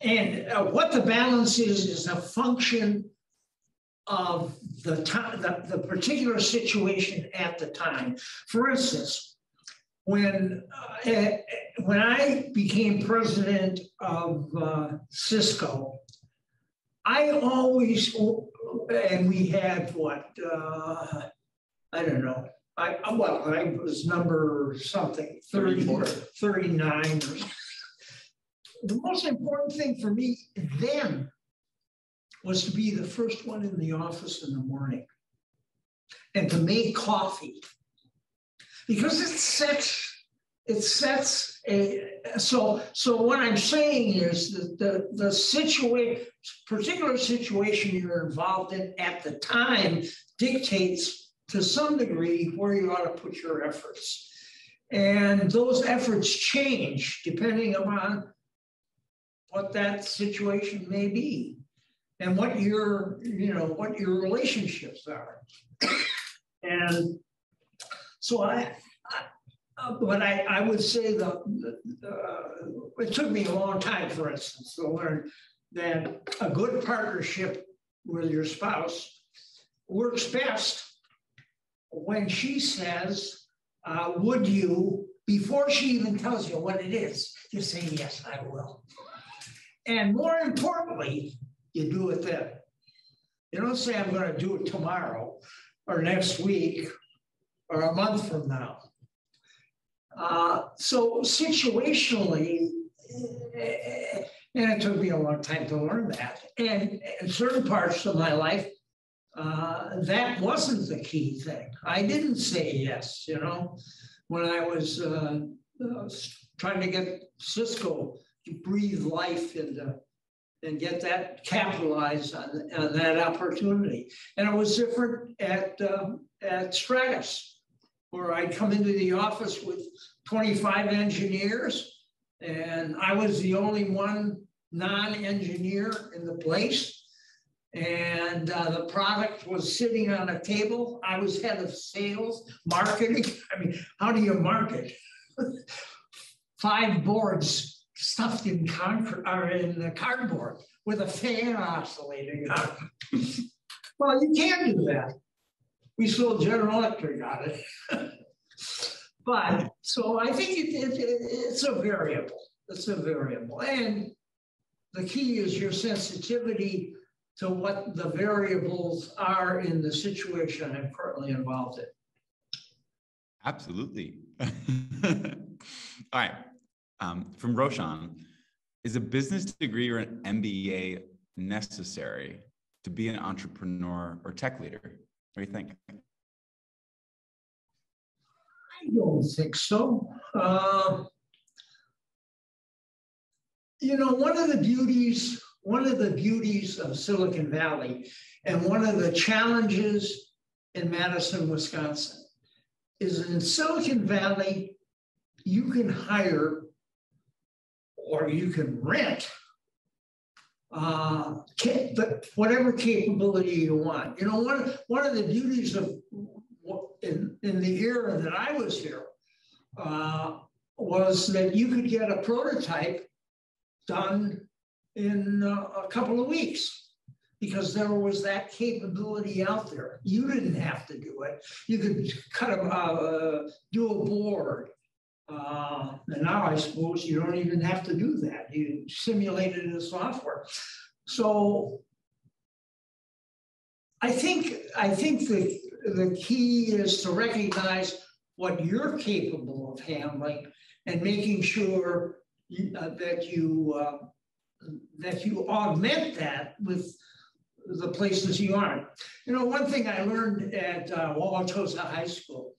and uh, what the balance is is a function of the time, the, the particular situation at the time. For instance, when uh, when I became president of uh, Cisco, I always and we had what uh, I don't know. I well, I was number something 30, 39 or the most important thing for me then was to be the first one in the office in the morning and to make coffee. Because it sets it sets a so so what i'm saying is that the the situation particular situation you're involved in at the time dictates to some degree where you ought to put your efforts. And those efforts change depending upon what that situation may be and what your, you know, what your relationships are. and so I, I uh, but I, I would say the, the it took me a long time, for instance, to learn that a good partnership with your spouse works best when she says, uh, would you, before she even tells you what it is, you say, yes, I will. And more importantly, you do it then. You don't say, I'm going to do it tomorrow or next week or a month from now. Uh, so, situationally, and it took me a long time to learn that. And in certain parts of my life, uh, that wasn't the key thing. I didn't say yes, you know, when I was uh, uh, trying to get Cisco to breathe life into and get that capitalized on, on that opportunity. And it was different at uh, at Stratus, where I'd come into the office with 25 engineers, and I was the only one non-engineer in the place. And uh, the product was sitting on a table. I was head of sales, marketing. I mean, how do you market? Five boards stuffed in concrete or in the cardboard with a fan oscillating well, you can do that. We sold General Electric on it. but so I think it, it, it, it's a variable. It's a variable. And the key is your sensitivity to what the variables are in the situation I'm currently involved in. Absolutely. All right um, from Roshan, is a business degree or an MBA necessary to be an entrepreneur or tech leader? What do you think? I don't think so. Uh, you know, one of the beauties, one of the beauties of Silicon Valley, and one of the challenges in Madison, Wisconsin, is in Silicon Valley, you can hire or you can rent uh, whatever capability you want. You know, one, one of the beauties of in, in the era that I was here uh, was that you could get a prototype done in uh, a couple of weeks because there was that capability out there. You didn't have to do it. You could cut a, uh, do a board uh, and now I suppose you don't even have to do that. You simulate it in the software. So I think I think the the key is to recognize what you're capable of handling and making sure you, uh, that you uh, that you augment that with the places you aren't. You know, one thing I learned at uh, Wauwatosa High School.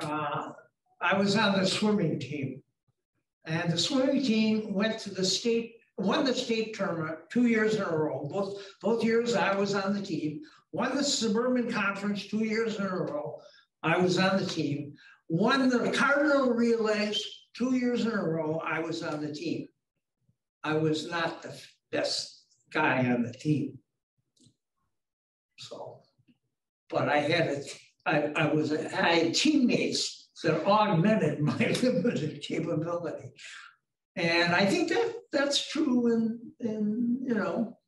Uh, I was on the swimming team. And the swimming team went to the state, won the state tournament two years in a row. Both, both years I was on the team. Won the suburban conference two years in a row. I was on the team. Won the Cardinal relays two years in a row. I was on the team. I was not the best guy on the team. So, but I had a, I, I was, I had teammates that augmented my limited capability. And I think that that's true in, in you know,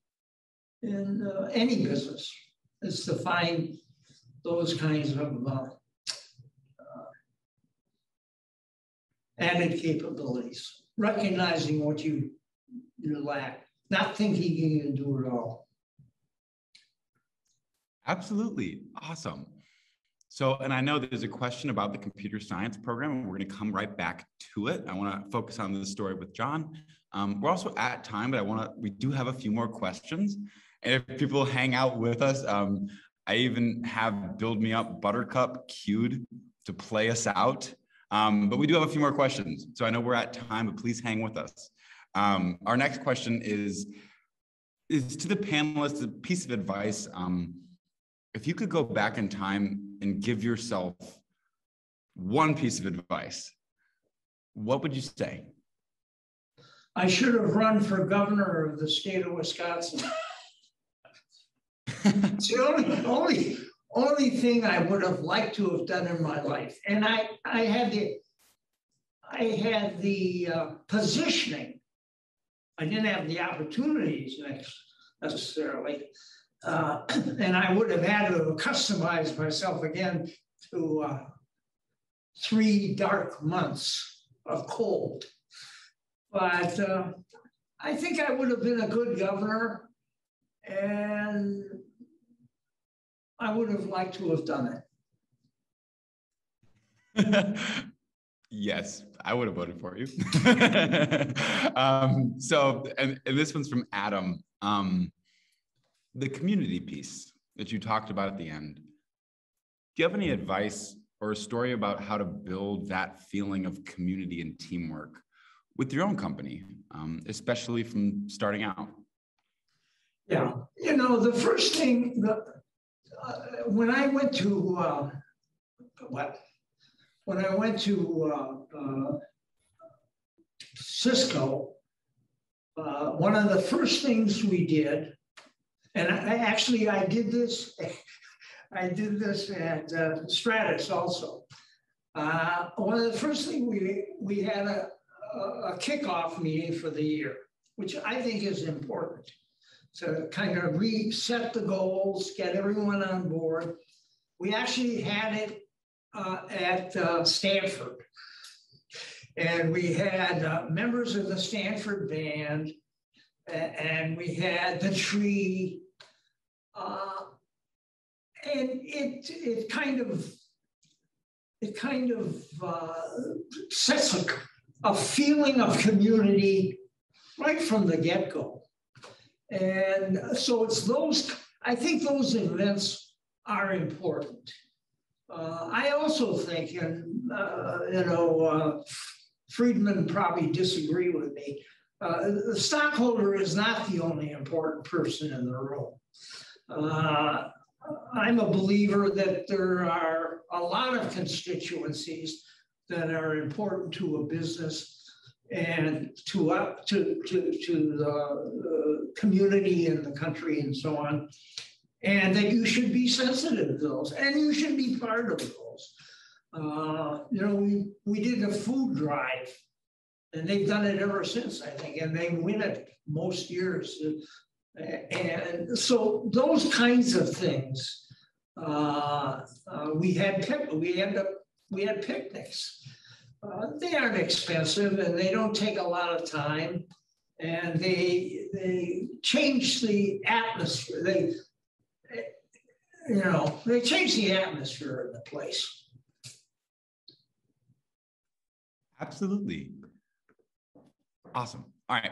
in uh, any business, is to find those kinds of uh, uh, added capabilities, recognizing what you, you lack, not thinking you can do it all. Absolutely. Awesome. So, and I know there's a question about the computer science program, and we're going to come right back to it. I want to focus on the story with John. Um, we're also at time, but I want to, we do have a few more questions. And if people hang out with us, um, I even have Build Me Up Buttercup queued to play us out. Um, but we do have a few more questions. So I know we're at time, but please hang with us. Um, our next question is, is to the panelists a piece of advice. Um, if you could go back in time and give yourself one piece of advice, what would you say? I should have run for governor of the state of Wisconsin. it's the only, only, only thing I would have liked to have done in my life. And I, I had the, I had the uh, positioning. I didn't have the opportunities necessarily. Uh, and I would have had to customize myself again to uh, three dark months of cold. But uh, I think I would have been a good governor and I would have liked to have done it. yes, I would have voted for you. um, so, and, and, this one's from Adam. Um, the community piece that you talked about at the end, do you have any advice or a story about how to build that feeling of community and teamwork with your own company, um, especially from starting out? Yeah, you know, the first thing the, uh, when I went to uh, what when I went to uh, uh Cisco, uh, one of the first things we did, and I, actually I did this, I did this at uh, Stratus also. one of the first things we we had a, a kickoff meeting for the year, which I think is important to kind of reset the goals, get everyone on board. We actually had it uh, at uh, Stanford. And we had uh, members of the Stanford band, and we had the tree. Uh, and it, it kind of it kind of uh, sets a, a feeling of community right from the get-go. And so it's those, I think those events are important. Uh, I also think, and uh, you know, uh, Friedman probably disagree with me. Uh, the stockholder is not the only important person in the room. Uh, I'm a believer that there are a lot of constituencies that are important to a business and to up to to to the, community and the country and so on, and that you should be sensitive to those, and you should be part of those. Uh, you know, we we did a food drive, and they've done it ever since, I think, and they win it most years. And so those kinds of things, uh, uh, we had we had we had picnics uh, they aren't expensive and they don't take a lot of time and they they change the atmosphere. They you know they change the atmosphere of the place. Absolutely. Awesome. All right.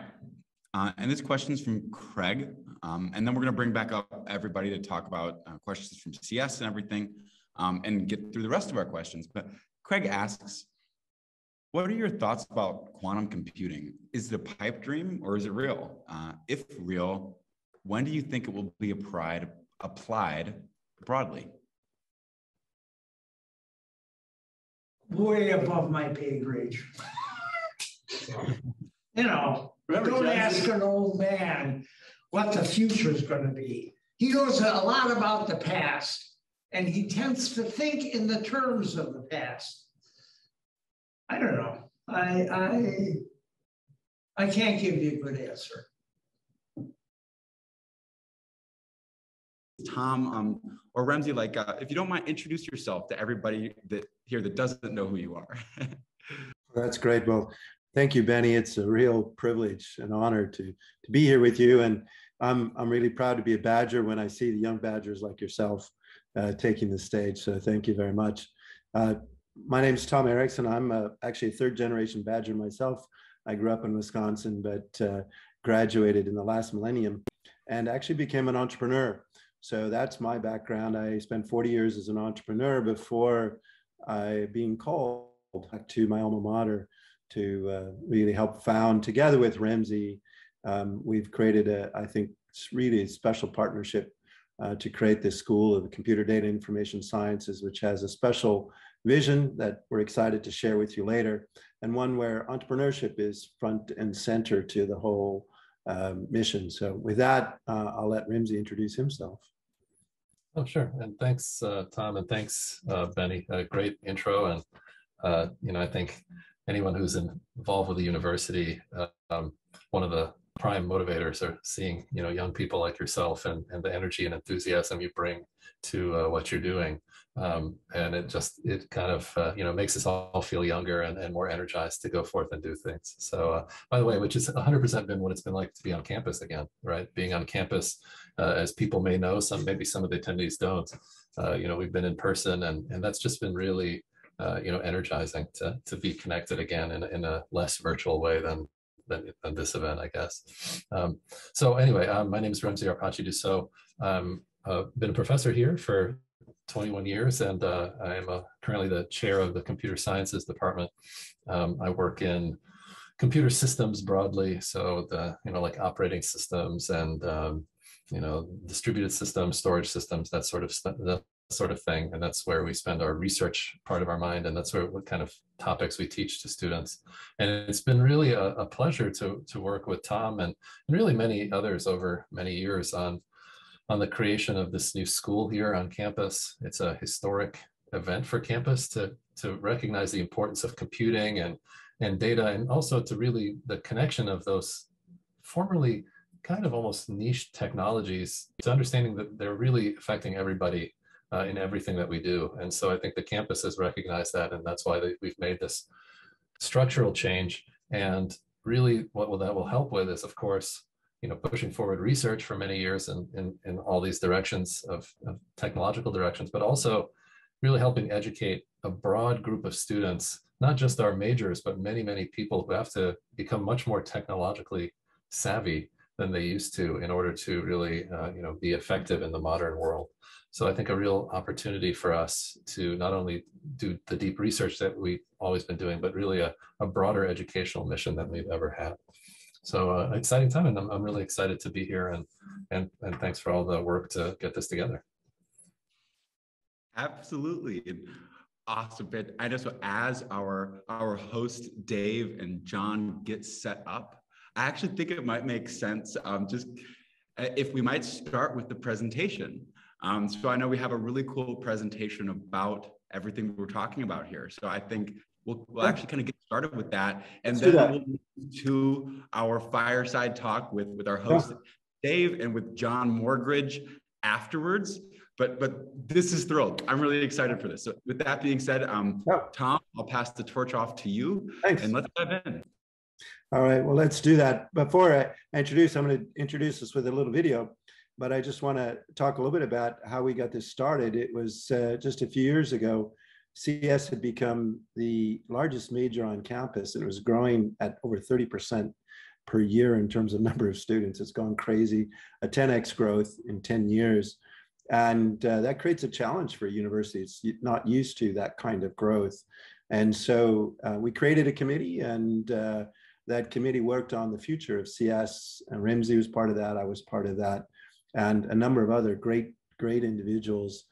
Uh, and this question is from Craig. Um, and then we're going to bring back up everybody to talk about uh, questions from CS and everything um, and get through the rest of our questions. But Craig asks what are your thoughts about quantum computing? Is it a pipe dream or is it real? Uh, if real, when do you think it will be applied, applied broadly? Way above my pay grade. you know, Remember, don't ask an old man what the future is going to be. He knows a lot about the past, and he tends to think in the terms of the past. I don't know. I I I can't give you a good answer. Tom um, or Remzi, like uh, if you don't mind, introduce yourself to everybody that here that doesn't know who you are. That's great. Well, thank you, Benny. It's a real privilege and honor to to be here with you, and I'm I'm really proud to be a Badger when I see the young Badgers like yourself uh, taking the stage. So thank you very much. Uh, my name is Tom Erickson. I'm uh, actually a third generation Badger myself. I grew up in Wisconsin, but uh, graduated in the last millennium and actually became an entrepreneur. So that's my background. I spent 40 years as an entrepreneur before I being called back to my alma mater to uh, really help found together with Remzi. Um, we've created a, I think, really a special partnership uh, to create this school of computer data information sciences, which has a special vision that we're excited to share with you later, and one where entrepreneurship is front and center to the whole um, mission. So with that, uh, I'll let Remzi introduce himself. Oh, sure. And thanks, uh, Tom, and thanks, uh, Benny. A great intro. And, uh, you know, I think anyone who's involved with the university, uh, um, one of the prime motivators are seeing, you know, young people like yourself and, and the energy and enthusiasm you bring to uh, what you're doing. Um, and it just it kind of uh, you know makes us all feel younger and, and more energized to go forth and do things. So uh, by the way which is 100% been what it's been like to be on campus again right? Being on campus uh, as people may know some maybe some of the attendees don't. Uh, you know we've been in person and and that's just been really uh, you know energizing to to be connected again in, in a less virtual way than than, than this event, I guess. Um, so anyway, um, my name is Remzi Arpaci-Dusseau. Um, uh, been a professor here for 21 years, and uh, I am a, currently the chair of the computer sciences department. Um, I work in computer systems broadly. So the, you know, like operating systems and, um, you know, distributed systems, storage systems, that sort of that sort of thing. And that's where we spend our research part of our mind. And that's where what kind of topics we teach to students. And it's been really a, a pleasure to, to work with Tom and, and really many others over many years on, on the creation of this new school here on campus. It's a historic event for campus to, to recognize the importance of computing and, and data, and also to really the connection of those formerly kind of almost niche technologies to understanding that they're really affecting everybody uh, in everything that we do. And so I think the campus has recognized that, and that's why they, we've made this structural change. And really, what will that will help with is, of course, you know, pushing forward research for many years in, in, in all these directions of, of technological directions, but also really helping educate a broad group of students, not just our majors, but many, many people who have to become much more technologically savvy than they used to in order to really, uh, you know, be effective in the modern world. So I think a real opportunity for us to not only do the deep research that we've always been doing, but really a, a broader educational mission than we've ever had. So uh, exciting time, and I'm, I'm really excited to be here, and and and thanks for all the work to get this together. Absolutely. Awesome. But I know so as our our host Dave and John get set up, I actually think it might make sense um, just uh, if we might start with the presentation. Um, so I know we have a really cool presentation about everything we're talking about here. So I think we'll, we'll actually kind of get started with that, and Let's then we'll move to our fireside talk with with our host yeah. Dave and with John Morgridge afterwards but but this is thrilled. I'm really excited for this. So with that being said, um, yeah. Tom, I'll pass the torch off to you. Thanks. And let's dive in. All right. Well, let's do that. Before I introduce, I'm going to introduce us with a little video, but I just want to talk a little bit about how we got this started. It was uh, just a few years ago. CS had become the largest major on campus, and it was growing at over 30 percent per year in terms of number of students. It's gone crazy, a 10x growth in 10 years. And uh, that creates a challenge for universities not used to that kind of growth. And so uh, we created a committee, and uh, that committee worked on the future of CS. And Remzi was part of that. I was part of that, and a number of other great, great individuals.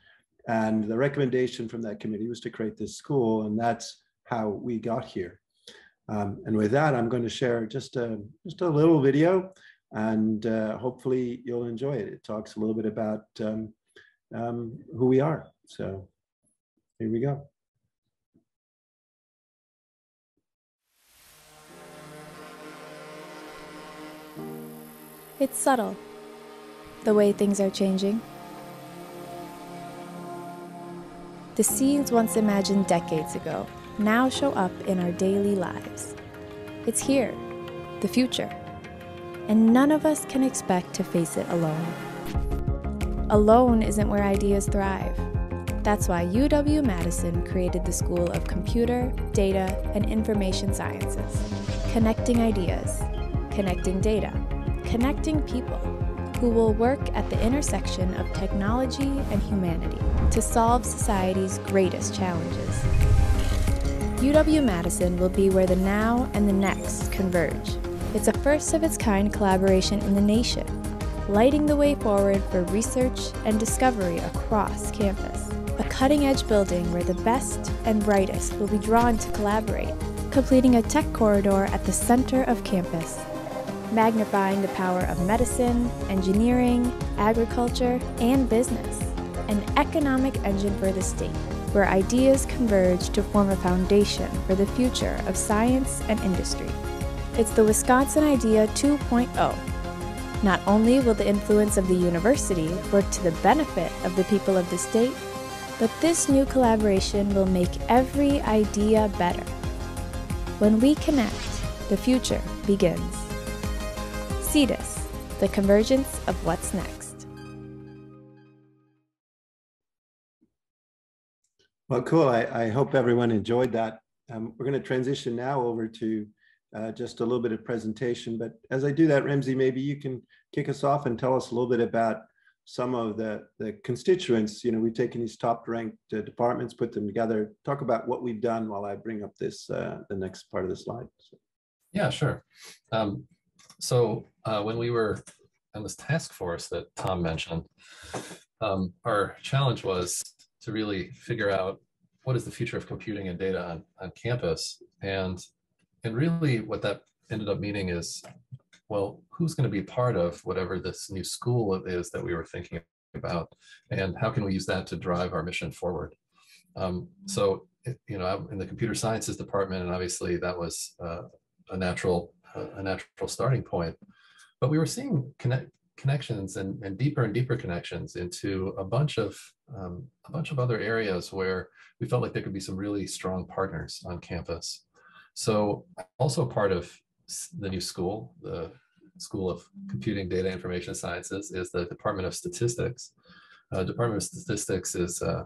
And the recommendation from that committee was to create this school, and that's how we got here. Um, and with that, I'm going to share just a, just a little video, and uh, hopefully you'll enjoy it. It talks a little bit about um, um, who we are. So here we go. It's subtle, the way things are changing. The scenes once imagined decades ago now show up in our daily lives. It's here, the future, and none of us can expect to face it alone. Alone isn't where ideas thrive. That's why UW Madison created the School of Computer, Data, and Information Sciences. Connecting ideas, connecting data, connecting people who will work at the intersection of technology and humanity to solve society's greatest challenges. UW Madison will be where the now and the next converge. It's a first of its kind collaboration in the nation lighting the way forward for research and discovery across campus. A cutting edge building where the best and brightest will be drawn to collaborate, completing a tech corridor at the center of campus, magnifying the power of medicine, engineering, agriculture, and business, an economic engine for the state where ideas converge to form a foundation for the future of science and industry. It's the Wisconsin Idea 2.0 not only will the influence of the university work to the benefit of the people of the state, but this new collaboration will make every idea better. When we connect, the future begins. CDIS, the convergence of what's next. Well, cool. I, I hope everyone enjoyed that. Um, we're going to transition now over to uh, just a little bit of presentation. But as I do that, Remzi, maybe you can kick us off and tell us a little bit about some of the, the constituents. You know, we've taken these top ranked uh, departments, put them together. Talk about what we've done while I bring up this, uh, the next part of the slide. So. Yeah, sure. Um, so uh, when we were on this task force that Tom mentioned, um, our challenge was to really figure out what is the future of computing and data on, on campus. And, and really what that ended up meaning is, well, who's going to be part of whatever this new school is that we were thinking about? And how can we use that to drive our mission forward? Um, so, you know, I'm in the computer sciences department, and obviously that was uh, a natural, a natural starting point. But we were seeing connect, connections and, and deeper and deeper connections into a bunch of um, a bunch of other areas where we felt like there could be some really strong partners on campus. So also part of the new school, the School of Computing, Data, Information Sciences, is the Department of Statistics. Uh, department of Statistics is uh,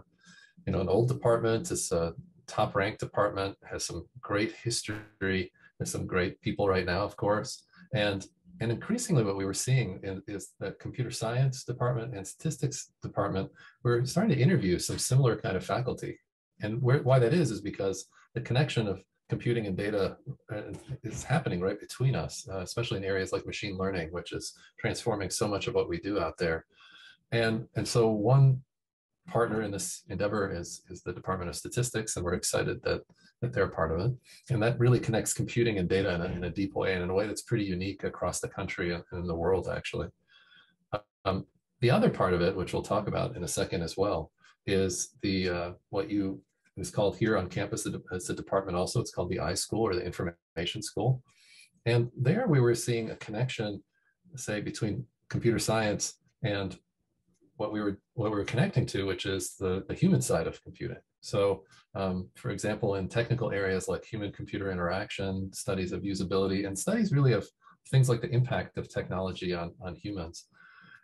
you know an old department. It's a top ranked department. Has some great history. There's some great people right now, of course, and and increasingly what we were seeing is, is that computer science department and statistics department we're starting to interview some similar kind of faculty. And where, why that is is because the connection of computing and data uh, is happening right between us uh, especially in areas like machine learning which is transforming so much of what we do out there. And and so one partner in this endeavor is is the department of statistics and we're excited that that they're part of it. And that really connects computing and data in a, in a deep way and in a way that's pretty unique across the country and in the world, actually. Um, the other part of it, which we'll talk about in a second as well, is the uh, what you is called here on campus as a department also. It's called the iSchool or the Information School. And there we were seeing a connection, say, between computer science and what we were what we were connecting to, which is the, the human side of computing. So um, for example, in technical areas like human computer interaction, studies of usability, and studies really of things like the impact of technology on, on humans.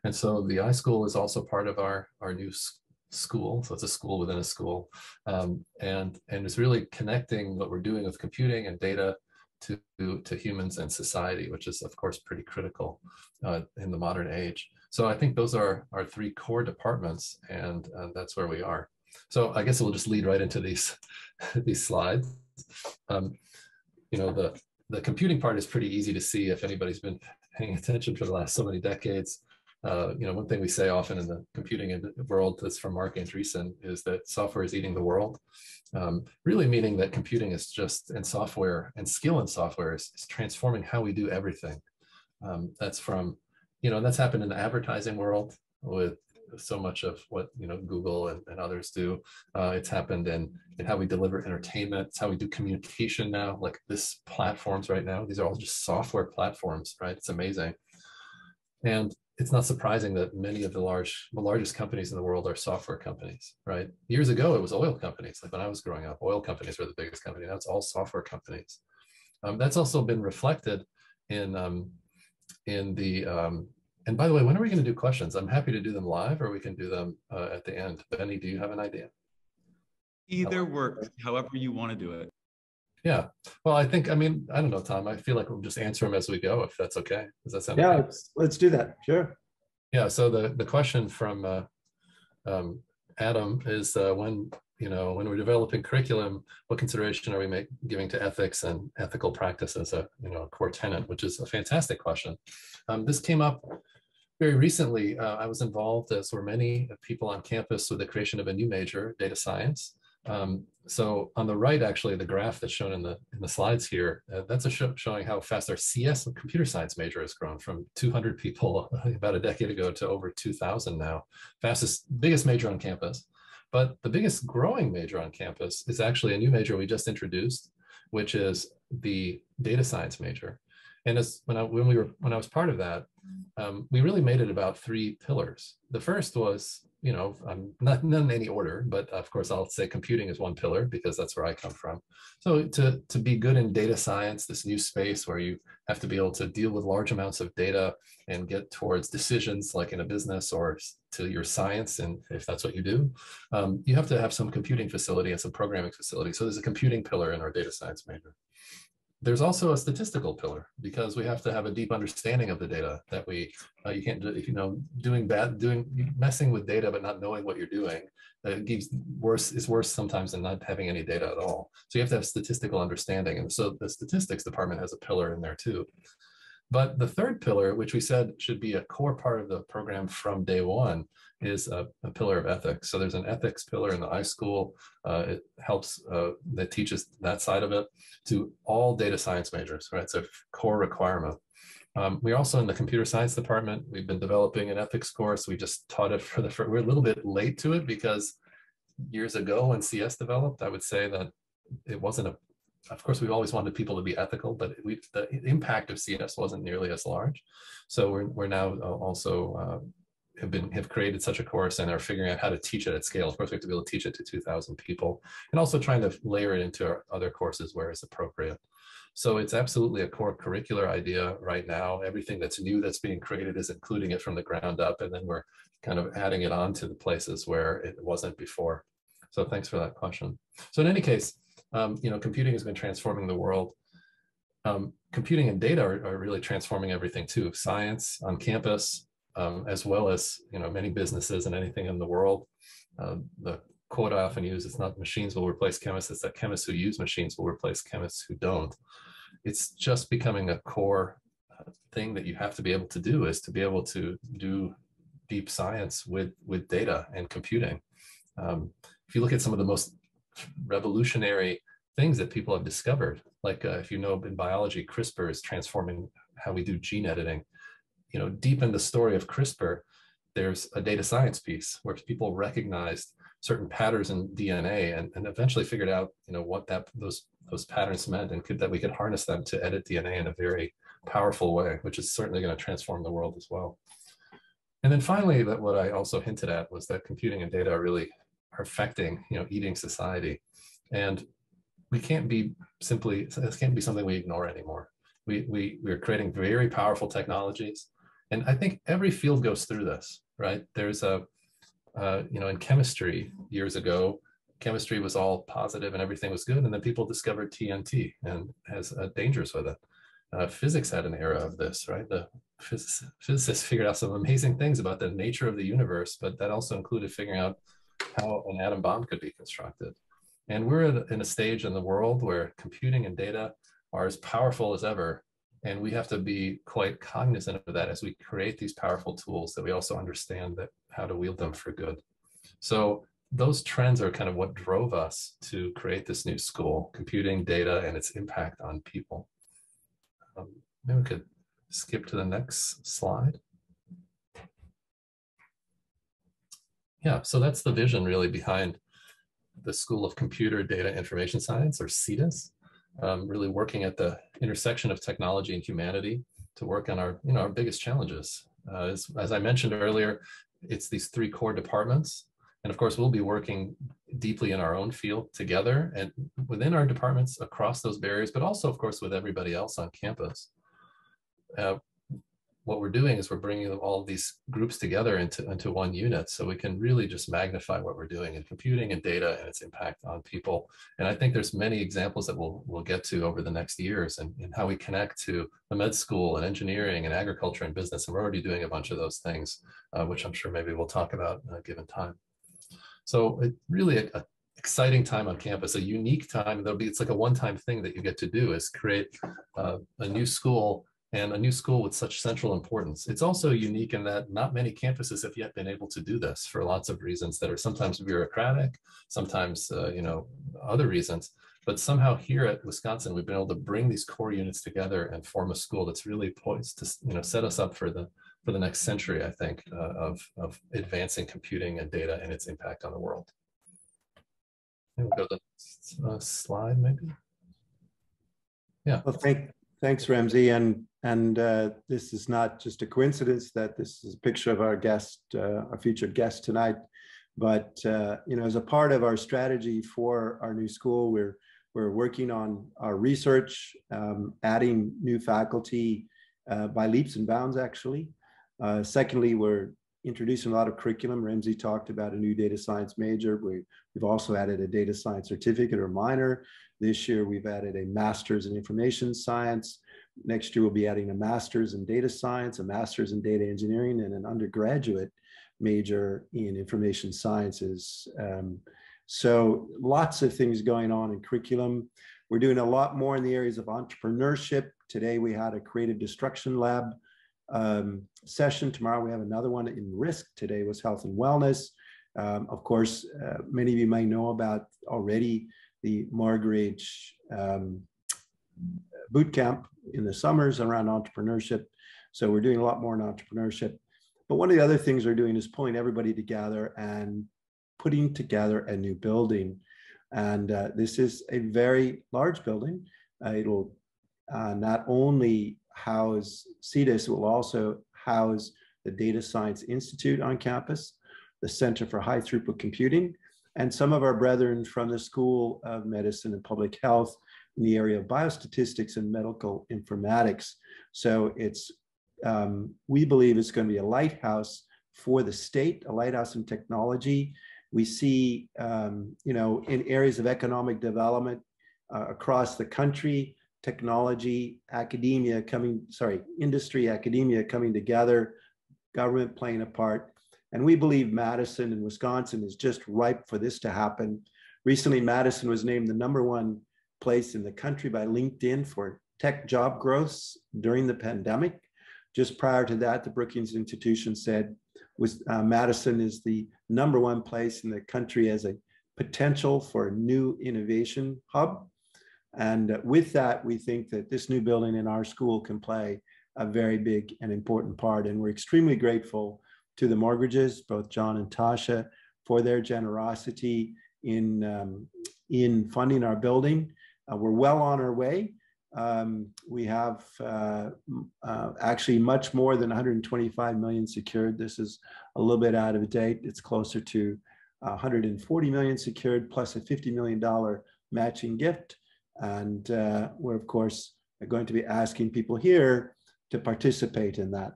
And so the iSchool is also part of our, our new school. So it's a school within a school. Um, and, and it's really connecting what we're doing with computing and data to, to humans and society, which is of course pretty critical uh, in the modern age. So I think those are our three core departments and uh, that's where we are. So I guess we'll just lead right into these, these slides. Um, you know, the, the computing part is pretty easy to see if anybody's been paying attention for the last so many decades. Uh, you know, one thing we say often in the computing world that's from Marc Andreessen is that software is eating the world. Um, really meaning that computing is just, and software and skill in software is, is transforming how we do everything. Um, that's from, you know, that's happened in the advertising world with so much of what you know Google and, and others do. Uh, it's happened in, in how we deliver entertainment. It's how we do communication now. Like this platforms right now, these are all just software platforms, right? It's amazing. And it's not surprising that many of the large, the largest companies in the world are software companies, right? Years ago, it was oil companies. Like when I was growing up, oil companies were the biggest company. Now it's all software companies. Um, that's also been reflected in um, in the um, and by the way, when are we going to do questions? I'm happy to do them live or we can do them uh, at the end. Benny, do you have an idea? Either works, however you want to do it. Yeah. Well, I think, I mean, I don't know, Tom, I feel like we'll just answer them as we go, if that's okay. Does that sound Yeah, okay? let's, let's do that. Sure. Yeah. So the, the question from uh, um, Adam is uh, when, you know, when we're developing curriculum, what consideration are we make, giving to ethics and ethical practice as a, you know, core tenant, which is a fantastic question. Um, this came up very recently, uh, I was involved, as were many people on campus, with the creation of a new major, data science. Um, so on the right, actually, the graph that's shown in the in the slides here, uh, that's a show, showing how fast our CS computer science major has grown from 200 people about a decade ago to over 2,000 now. Fastest, biggest major on campus. But the biggest growing major on campus is actually a new major we just introduced, which is the data science major. And as when I when we were when I was part of that, um, we really made it about three pillars. The first was, you know, um, not, not in any order, but of course I'll say computing is one pillar because that's where I come from. So to to be good in data science, this new space where you have to be able to deal with large amounts of data and get towards decisions like in a business or to your science, and if that's what you do, um, you have to have some computing facility and some programming facility. So there's a computing pillar in our data science major. There's also a statistical pillar because we have to have a deep understanding of the data that we uh, you can't do if you know doing bad doing messing with data but not knowing what you're doing It gives worse is worse sometimes than not having any data at all. So you have to have statistical understanding. And so the statistics department has a pillar in there too but the third pillar which we said should be a core part of the program from day one is a, a, pillar of ethics. So there's an ethics pillar in the iSchool. Uh, it helps uh, that teaches that side of it to all data science majors, right? It's a core requirement. Um, we're also in the computer science department. We've been developing an ethics course. We just taught it for the, first, we're a little bit late to it because years ago when CS developed, I would say that it wasn't a, of course, we've always wanted people to be ethical, but we, the impact of CS wasn't nearly as large. So we're, we're now uh, also uh, have been have created such a course and are figuring out how to teach it at scale. Of course, we have to be able to teach it to 2,000 people, and also trying to layer it into our other courses where it's appropriate. So it's absolutely a core curricular idea right now. Everything that's new that's being created is including it from the ground up, and then we're kind of adding it on to the places where it wasn't before. So thanks for that question. So in any case, um, you know, computing has been transforming the world. Um, computing and data are, are really transforming everything too. Science on campus, um, as well as you know many businesses and anything in the world. Uh, the quote I often use is not machines will replace chemists, it's that chemists who use machines will replace chemists who don't. It's just becoming a core uh, thing that you have to be able to do is to be able to do deep science with, with data and computing. Um, if you look at some of the most revolutionary things that people have discovered, like uh, if you know in biology, CRISPR is transforming how we do gene editing you know, deep in the story of CRISPR, there's a data science piece where people recognized certain patterns in DNA and, and eventually figured out, you know, what that those those patterns meant and could that we could harness them to edit DNA in a very powerful way, which is certainly going to transform the world as well. And then finally, that what I also hinted at was that computing and data are really are affecting, you know, eating society. And we can't be simply, this can't be something we ignore anymore. We, we, we're creating very powerful technologies and I think every field goes through this, right? There's a, uh, you know, in chemistry years ago, chemistry was all positive and everything was good. And then people discovered TNT and has uh, dangers with it. Uh, physics had an era of this, right? The phys- physicists figured out some amazing things about the nature of the universe, but that also included figuring out how an atom bomb could be constructed. And we're in a stage in the world where computing and data are as powerful as ever, and we have to be quite cognizant of that as we create these powerful tools that we also understand that how to wield them for good. So those trends are kind of what drove us to create this new school, computing data and its impact on people. Um, maybe we could skip to the next slide. Yeah, so that's the vision really behind the School of Computer Data Information Science or CDIS um, really working at the intersection of technology and humanity to work on our, you know, our biggest challenges. Uh, as, as I mentioned earlier, it's these three core departments. And of course, we'll be working deeply in our own field together and within our departments across those barriers, but also, of course, with everybody else on campus. Uh, what we're doing is we're bringing all these groups together into, into one unit so we can really just magnify what we're doing in computing and data and its impact on people. And I think there's many examples that we'll, we'll get to over the next years and, and how we connect to the med school and engineering and agriculture and business. And we're already doing a bunch of those things, uh, which I'm sure maybe we'll talk about uh, given time. So it really a, a exciting time on campus, a unique time. There'll be, it's like a one-time thing that you get to do is create uh, a new school and a new school with such central importance. It's also unique in that not many campuses have yet been able to do this for lots of reasons that are sometimes bureaucratic, sometimes uh, you know other reasons. But somehow here at Wisconsin, we've been able to bring these core units together and form a school that's really poised to you know set us up for the for the next century. I think uh, of of advancing computing and data and its impact on the world. we'll go to the uh, slide maybe. Yeah. Well, thank thanks, Remzi, and and uh, this is not just a coincidence that this is a picture of our guest, uh, our featured guest tonight. But uh, you know, as a part of our strategy for our new school, we're we're working on our research, um, adding new faculty uh, by leaps and bounds. Actually, uh, secondly, we're introducing a lot of curriculum. Remzi talked about a new data science major. We, we've also added a data science certificate or minor. This year, we've added a master's in information science. Next year, we'll be adding a master's in data science, a master's in data engineering, and an undergraduate major in information sciences. Um, so lots of things going on in curriculum. We're doing a lot more in the areas of entrepreneurship. Today we had a creative destruction lab um, session. Tomorrow we have another one in risk. Today was health and wellness. Um, of course, uh, many of you may know about already the Morgridge um, boot camp in the summers around entrepreneurship. So we're doing a lot more in entrepreneurship. But one of the other things we're doing is pulling everybody together and putting together a new building. And uh, this is a very large building. Uh, it'll uh, not only house CDIS, it will also house the Data Science Institute on campus, the Center for High Throughput Computing, and some of our brethren from the School of Medicine and Public Health in the area of biostatistics and medical informatics. So it's, um, we believe it's going to be a lighthouse for the state, a lighthouse in technology. We see, um, you know, in areas of economic development uh, across the country, technology, academia coming, sorry, industry, academia coming together, government playing a part. And we believe Madison and Wisconsin is just ripe for this to happen. Recently, Madison was named the number one place in the country by LinkedIn for tech job growth during the pandemic. Just prior to that, the Brookings Institution said was uh, Madison is the number one place in the country as a potential for a new innovation hub. And with that, we think that this new building in our school can play a very big and important part. And we're extremely grateful to the Morgridges, both John and Tashia, for their generosity in, um, in funding our building. Uh, we're well on our way. Um, we have uh, uh, actually much more than 125 million secured. This is a little bit out of date. It's closer to 140 million secured plus a $50 million matching gift. And uh, we're, of course, going to be asking people here to participate in that.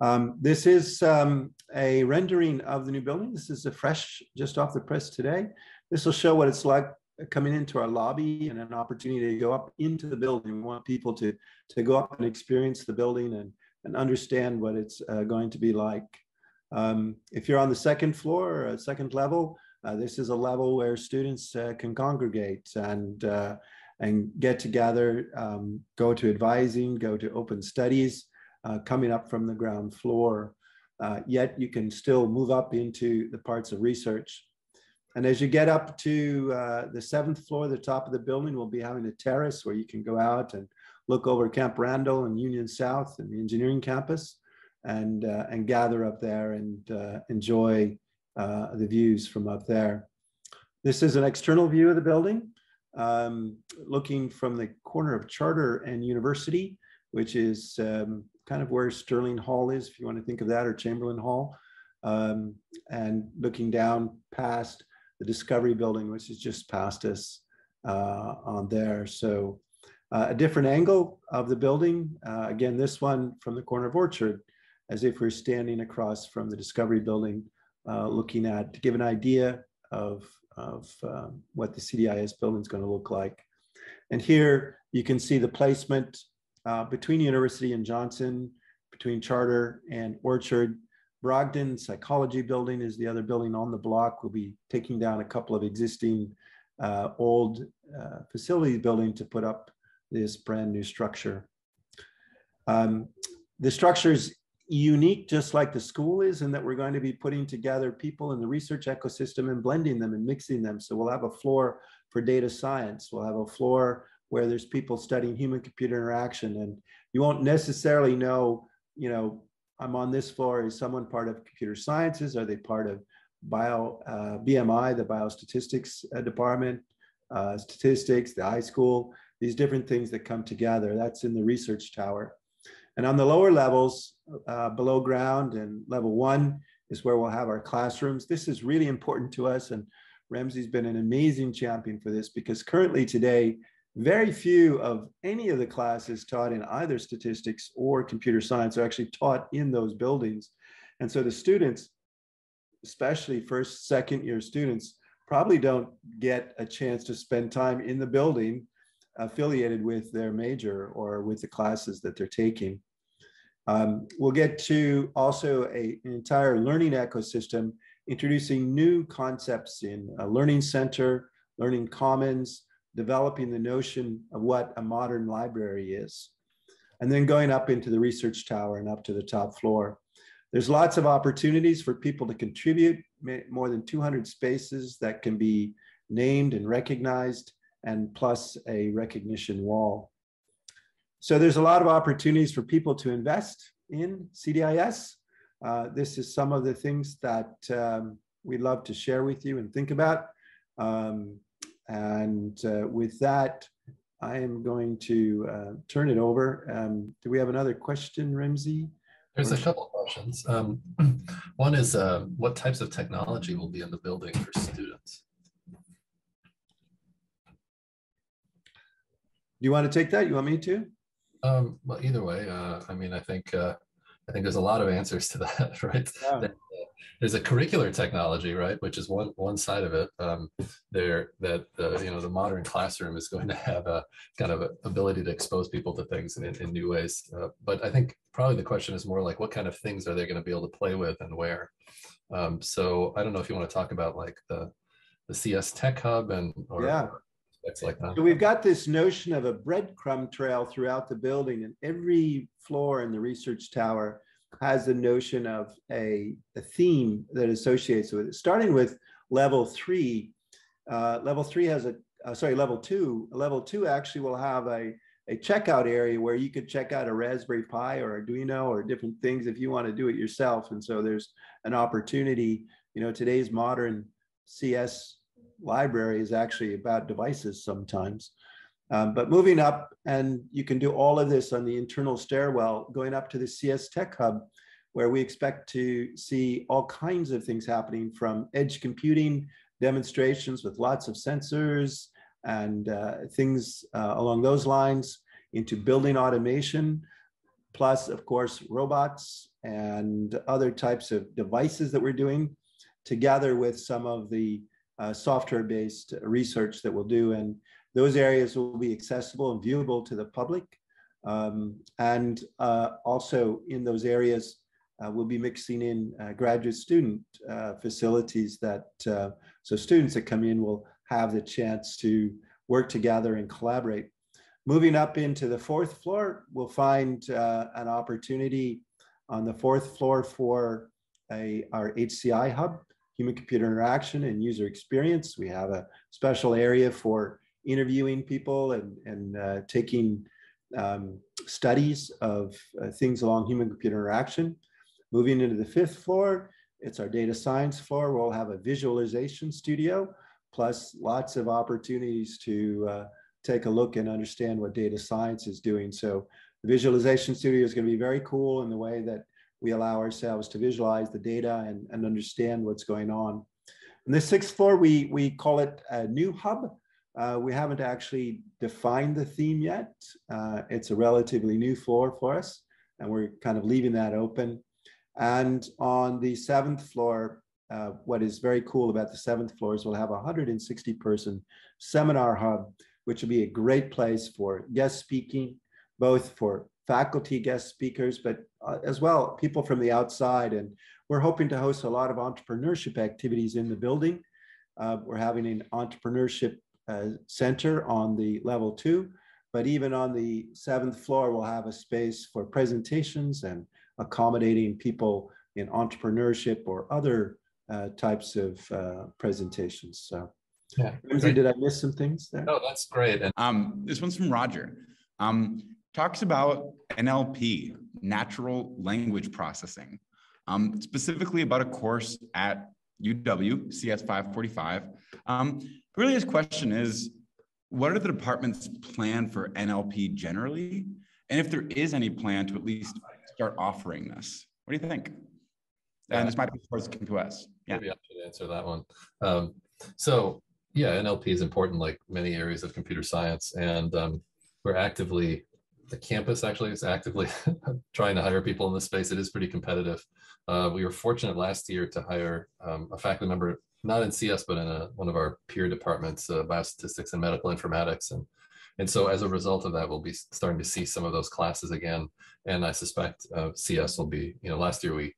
Um, this is um, a rendering of the new building. This is a fresh, just off the press today. This will show what it's like coming into our lobby and an opportunity to go up into the building. We want people to, to go up and experience the building and, and understand what it's uh, going to be like. Um, if you're on the second floor or second level, uh, this is a level where students uh, can congregate and, uh, and get together, um, go to advising, go to open studies, uh, coming up from the ground floor. Uh, yet you can still move up into the parts of research and as you get up to uh, the seventh floor, the top of the building, we'll be having a terrace where you can go out and look over Camp Randall and Union South and the engineering campus and, uh, and gather up there and uh, enjoy uh, the views from up there. This is an external view of the building, um, looking from the corner of Charter and University, which is um, kind of where Sterling Hall is, if you want to think of that, or Chamberlain Hall, um, and looking down past the Discovery Building, which is just past us uh, on there. So uh, a different angle of the building. Uh, again, this one from the corner of Orchard, as if we're standing across from the Discovery Building, uh, looking at to give an idea of, of um, what the CDIS building is going to look like. And here you can see the placement uh, between University and Johnson, between Charter and Orchard. Brogden Psychology Building is the other building on the block. We'll be taking down a couple of existing uh, old uh, facility building to put up this brand new structure. Um, the structure is unique, just like the school is, in that we're going to be putting together people in the research ecosystem and blending them and mixing them. So we'll have a floor for data science. We'll have a floor where there's people studying human computer interaction and you won't necessarily know, you know, I'm on this floor. Is someone part of computer sciences? Are they part of bio uh, BMI, the biostatistics uh, department, uh, statistics, the iSchool, these different things that come together. That's in the research tower. And on the lower levels, uh, below ground and level one is where we'll have our classrooms. This is really important to us. And Remzi's been an amazing champion for this because currently today, very few of any of the classes taught in either statistics or computer science are actually taught in those buildings. And so the students, especially first, second year students, probably don't get a chance to spend time in the building affiliated with their major or with the classes that they're taking. Um, we'll get to also a, an entire learning ecosystem, introducing new concepts in a learning center, learning commons, developing the notion of what a modern library is, and then going up into the research tower and up to the top floor. There's lots of opportunities for people to contribute, more than 200 spaces that can be named and recognized, and plus a recognition wall. So there's a lot of opportunities for people to invest in CDIS. Uh, this is some of the things that um, we'd love to share with you and think about. Um, and uh, with that, I am going to uh, turn it over. Um, do we have another question, Remzi? There's a couple of questions. Um, one is uh, what types of technology will be in the building for students? Do you want to take that? You want me to? Um, well, either way, uh, I mean, I think uh, I think there's a lot of answers to that, right? Yeah. There's a curricular technology, right, which is one one side of it. Um, there that uh, you know the modern classroom is going to have a kind of a ability to expose people to things in, in new ways. Uh, but I think probably the question is more like what kind of things are they going to be able to play with and where. Um, so I don't know if you want to talk about like the the CS Tech Hub and or, yeah like that. So we've got this notion of a breadcrumb trail throughout the building, and every floor in the research tower has the notion of a, a theme that associates with it. Starting with level three, uh, level three has a uh, sorry level two. Level two actually will have a a checkout area where you could check out a Raspberry Pi or Arduino or different things if you want to do it yourself. And so there's an opportunity. You know, today's modern CS library is actually about devices sometimes. Um, but moving up, and you can do all of this on the internal stairwell, going up to the CS Tech Hub, where we expect to see all kinds of things happening from edge computing demonstrations with lots of sensors and uh, things uh, along those lines into building automation, plus, of course, robots and other types of devices that we're doing together with some of the uh, software-based research that we'll do. And those areas will be accessible and viewable to the public. Um, and uh, also in those areas, uh, we'll be mixing in uh, graduate student uh, facilities that, uh, so students that come in will have the chance to work together and collaborate. Moving up into the fourth floor, we'll find an opportunity on the fourth floor for a, our HCI hub human computer interaction and user experience. We have a special area for interviewing people and, and uh, taking um, studies of uh, things along human computer interaction. Moving into the fifth floor, it's our data science floor. We'll have a visualization studio, plus lots of opportunities to uh, take a look and understand what data science is doing. So the visualization studio is going to be very cool in the way that we allow ourselves to visualize the data and, and understand what's going on. In the sixth floor, we, we call it a new hub. Uh, we haven't actually defined the theme yet. Uh, it's a relatively new floor for us, and we're kind of leaving that open. And on the seventh floor, uh, what is very cool about the seventh floor is we'll have a 160 person seminar hub, which will be a great place for guest speaking, both for faculty guest speakers, but uh, as well, people from the outside. And we're hoping to host a lot of entrepreneurship activities in the building. Uh, we're having an entrepreneurship uh, center on the level two, but even on the seventh floor, we'll have a space for presentations and accommodating people in entrepreneurship or other uh, types of uh, presentations. So, yeah, did I miss some things there? No, that's great. And um, this one's from Roger. Um, talks about NLP, natural language processing, um, specifically about a course at UW, CS 545. Um, really, his question is what are the department's plan for NLP generally? And if there is any plan to at least start offering this, what do you think? And this might be towards QS. Yeah. Maybe I should answer that one. Um, so, yeah, NLP is important, like many areas of computer science, and um, we're actively the campus actually is actively trying to hire people in this space. It is pretty competitive. Uh, we were fortunate last year to hire um, a faculty member, not in CS, but in a, one of our peer departments, uh, biostatistics and medical informatics. And, and so as a result of that, we'll be starting to see some of those classes again. And I suspect uh, CS will be, you know, last year we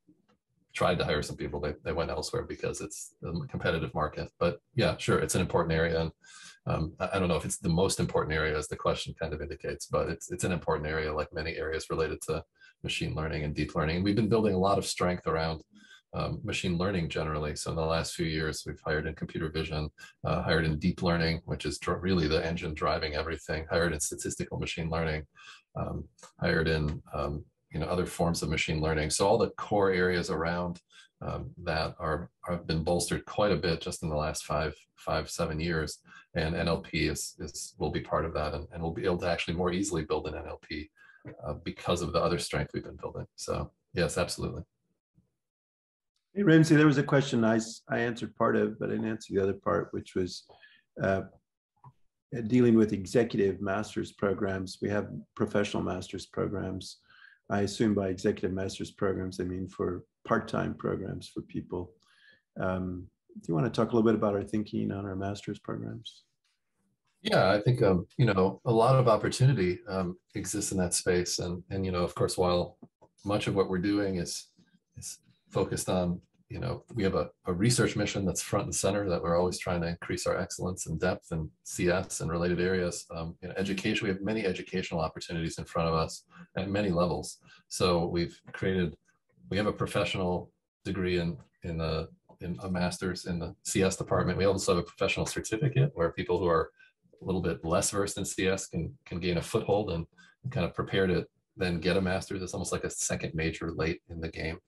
tried to hire some people, they, they went elsewhere because it's a competitive market. But yeah, sure, it's an important area. And um, I, don't know if it's the most important area as the question kind of indicates, but it's, it's an important area like many areas related to machine learning and deep learning. And we've been building a lot of strength around um, machine learning generally. So in the last few years, we've hired in computer vision, uh, hired in deep learning, which is really the engine driving everything, hired in statistical machine learning, um, hired in um, you know other forms of machine learning. So all the core areas around um, that are have been bolstered quite a bit just in the last five five seven years, and NLP is is will be part of that, and, and we'll be able to actually more easily build an NLP uh, because of the other strength we've been building. So yes, absolutely. Hey Remzi, there was a question I I answered part of, but I didn't answer the other part, which was. Uh, dealing with executive master's programs, we have professional master's programs I assume by executive master's programs, I mean for part-time programs for people. Um, do you want to talk a little bit about our thinking on our master's programs? Yeah, I think um, you know a lot of opportunity um, exists in that space, and and you know of course while much of what we're doing is is focused on you know, we have a, a research mission that's front and center that we're always trying to increase our excellence and depth and CS and related areas. Um, you know, education, we have many educational opportunities in front of us at many levels. So we've created, we have a professional degree in, in a, in a master's in the CS department. We also have a professional certificate where people who are a little bit less versed in CS can, can gain a foothold and kind of prepare to then get a master's. It's almost like a second major late in the game.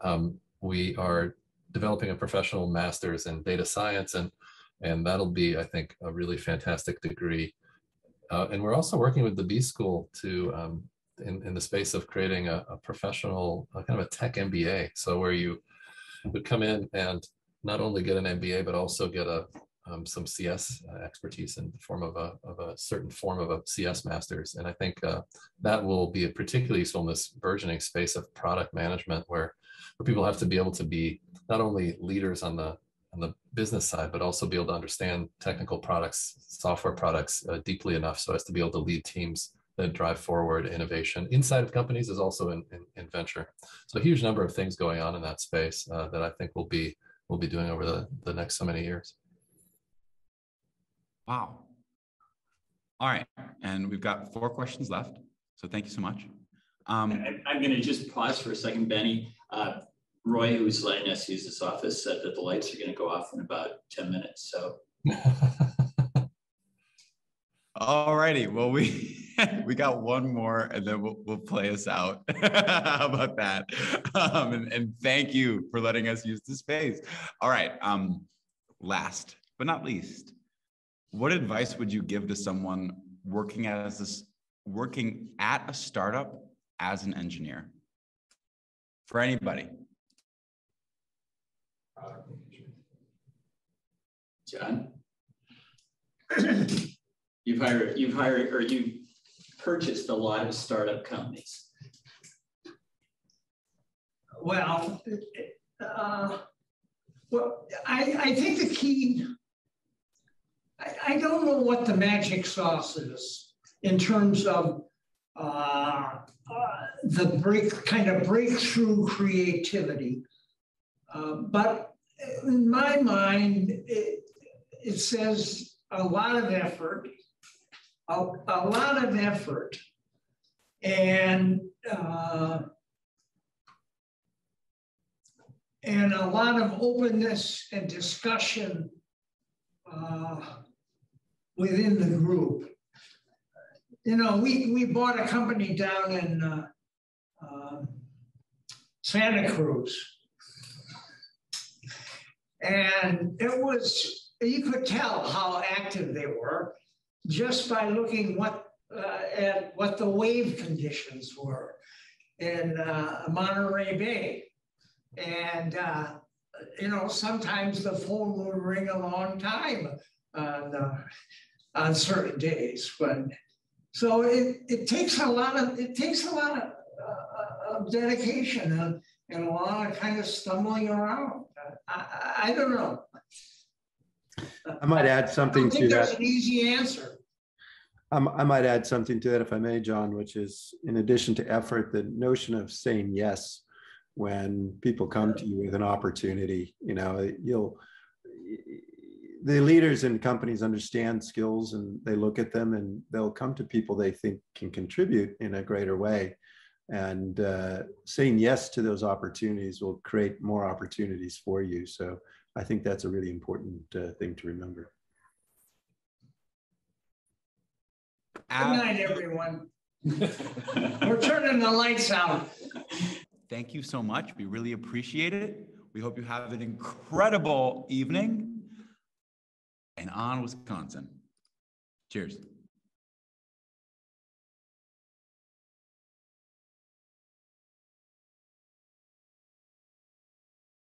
Um, we are developing a professional master's in data science and and that'll be i think a really fantastic degree uh, and we're also working with the b school to um, in, in the space of creating a, a professional a kind of a tech mba so where you would come in and not only get an mba but also get a um, some CS uh, expertise in the form of a, of a certain form of a CS masters. And I think uh, that will be a particularly useful in this burgeoning space of product management where where people have to be able to be not only leaders on the on the business side, but also be able to understand technical products, software products uh, deeply enough so as to be able to lead teams that drive forward innovation inside of companies is also in, in, in venture. So a huge number of things going on in that space uh, that I think we'll be we'll be doing over the, the next so many years. Wow. All right. And we've got four questions left. So thank you so much. Um, I'm going to just pause for a second, Benny. Uh, Roy, who's letting us use this office, said that the lights are going to go off in about 10 minutes. So. All righty. Well, we we got one more, and then we'll, we'll play us out. How about that? Um, and, and thank you for letting us use the space. All right. Um, last but not least, what advice would you give to someone working as working at a startup as an engineer? For anybody. John? you've hired, you've hired, or you purchased a lot of startup companies. Well, uh, well, I, I think the key, I, I don't know what the magic sauce is in terms of uh, uh, the break kind of breakthrough creativity. Uh, but in my mind, it, it says a lot of effort, a, a lot of effort, and uh, and a lot of openness and discussion uh, within the group. You know, we, we bought a company down in uh, uh, Santa Cruz. And it was, you could tell how active they were just by looking what uh, at what the wave conditions were in uh, Monterey Bay. And, uh, you know, sometimes the phone would ring a long time on, uh, on certain days when So it, it takes a lot of, it takes a lot of, uh, of dedication and, and a lot of kind of stumbling around. I, I, I don't know. I might add something don't to think there's that. an easy answer. Um, I might add something to that if I may, John, which is in addition to effort, the notion of saying yes when people come to you with an opportunity, you know, you'll, the leaders in companies understand skills and they look at them and they'll come to people they think can contribute in a greater way. And uh, saying yes to those opportunities will create more opportunities for you. So I think that's a really important uh, thing to remember. Good night, everyone. We're turning the lights out. Thank you so much. We really appreciate it. We hope you have an incredible evening. And on Wisconsin. Cheers.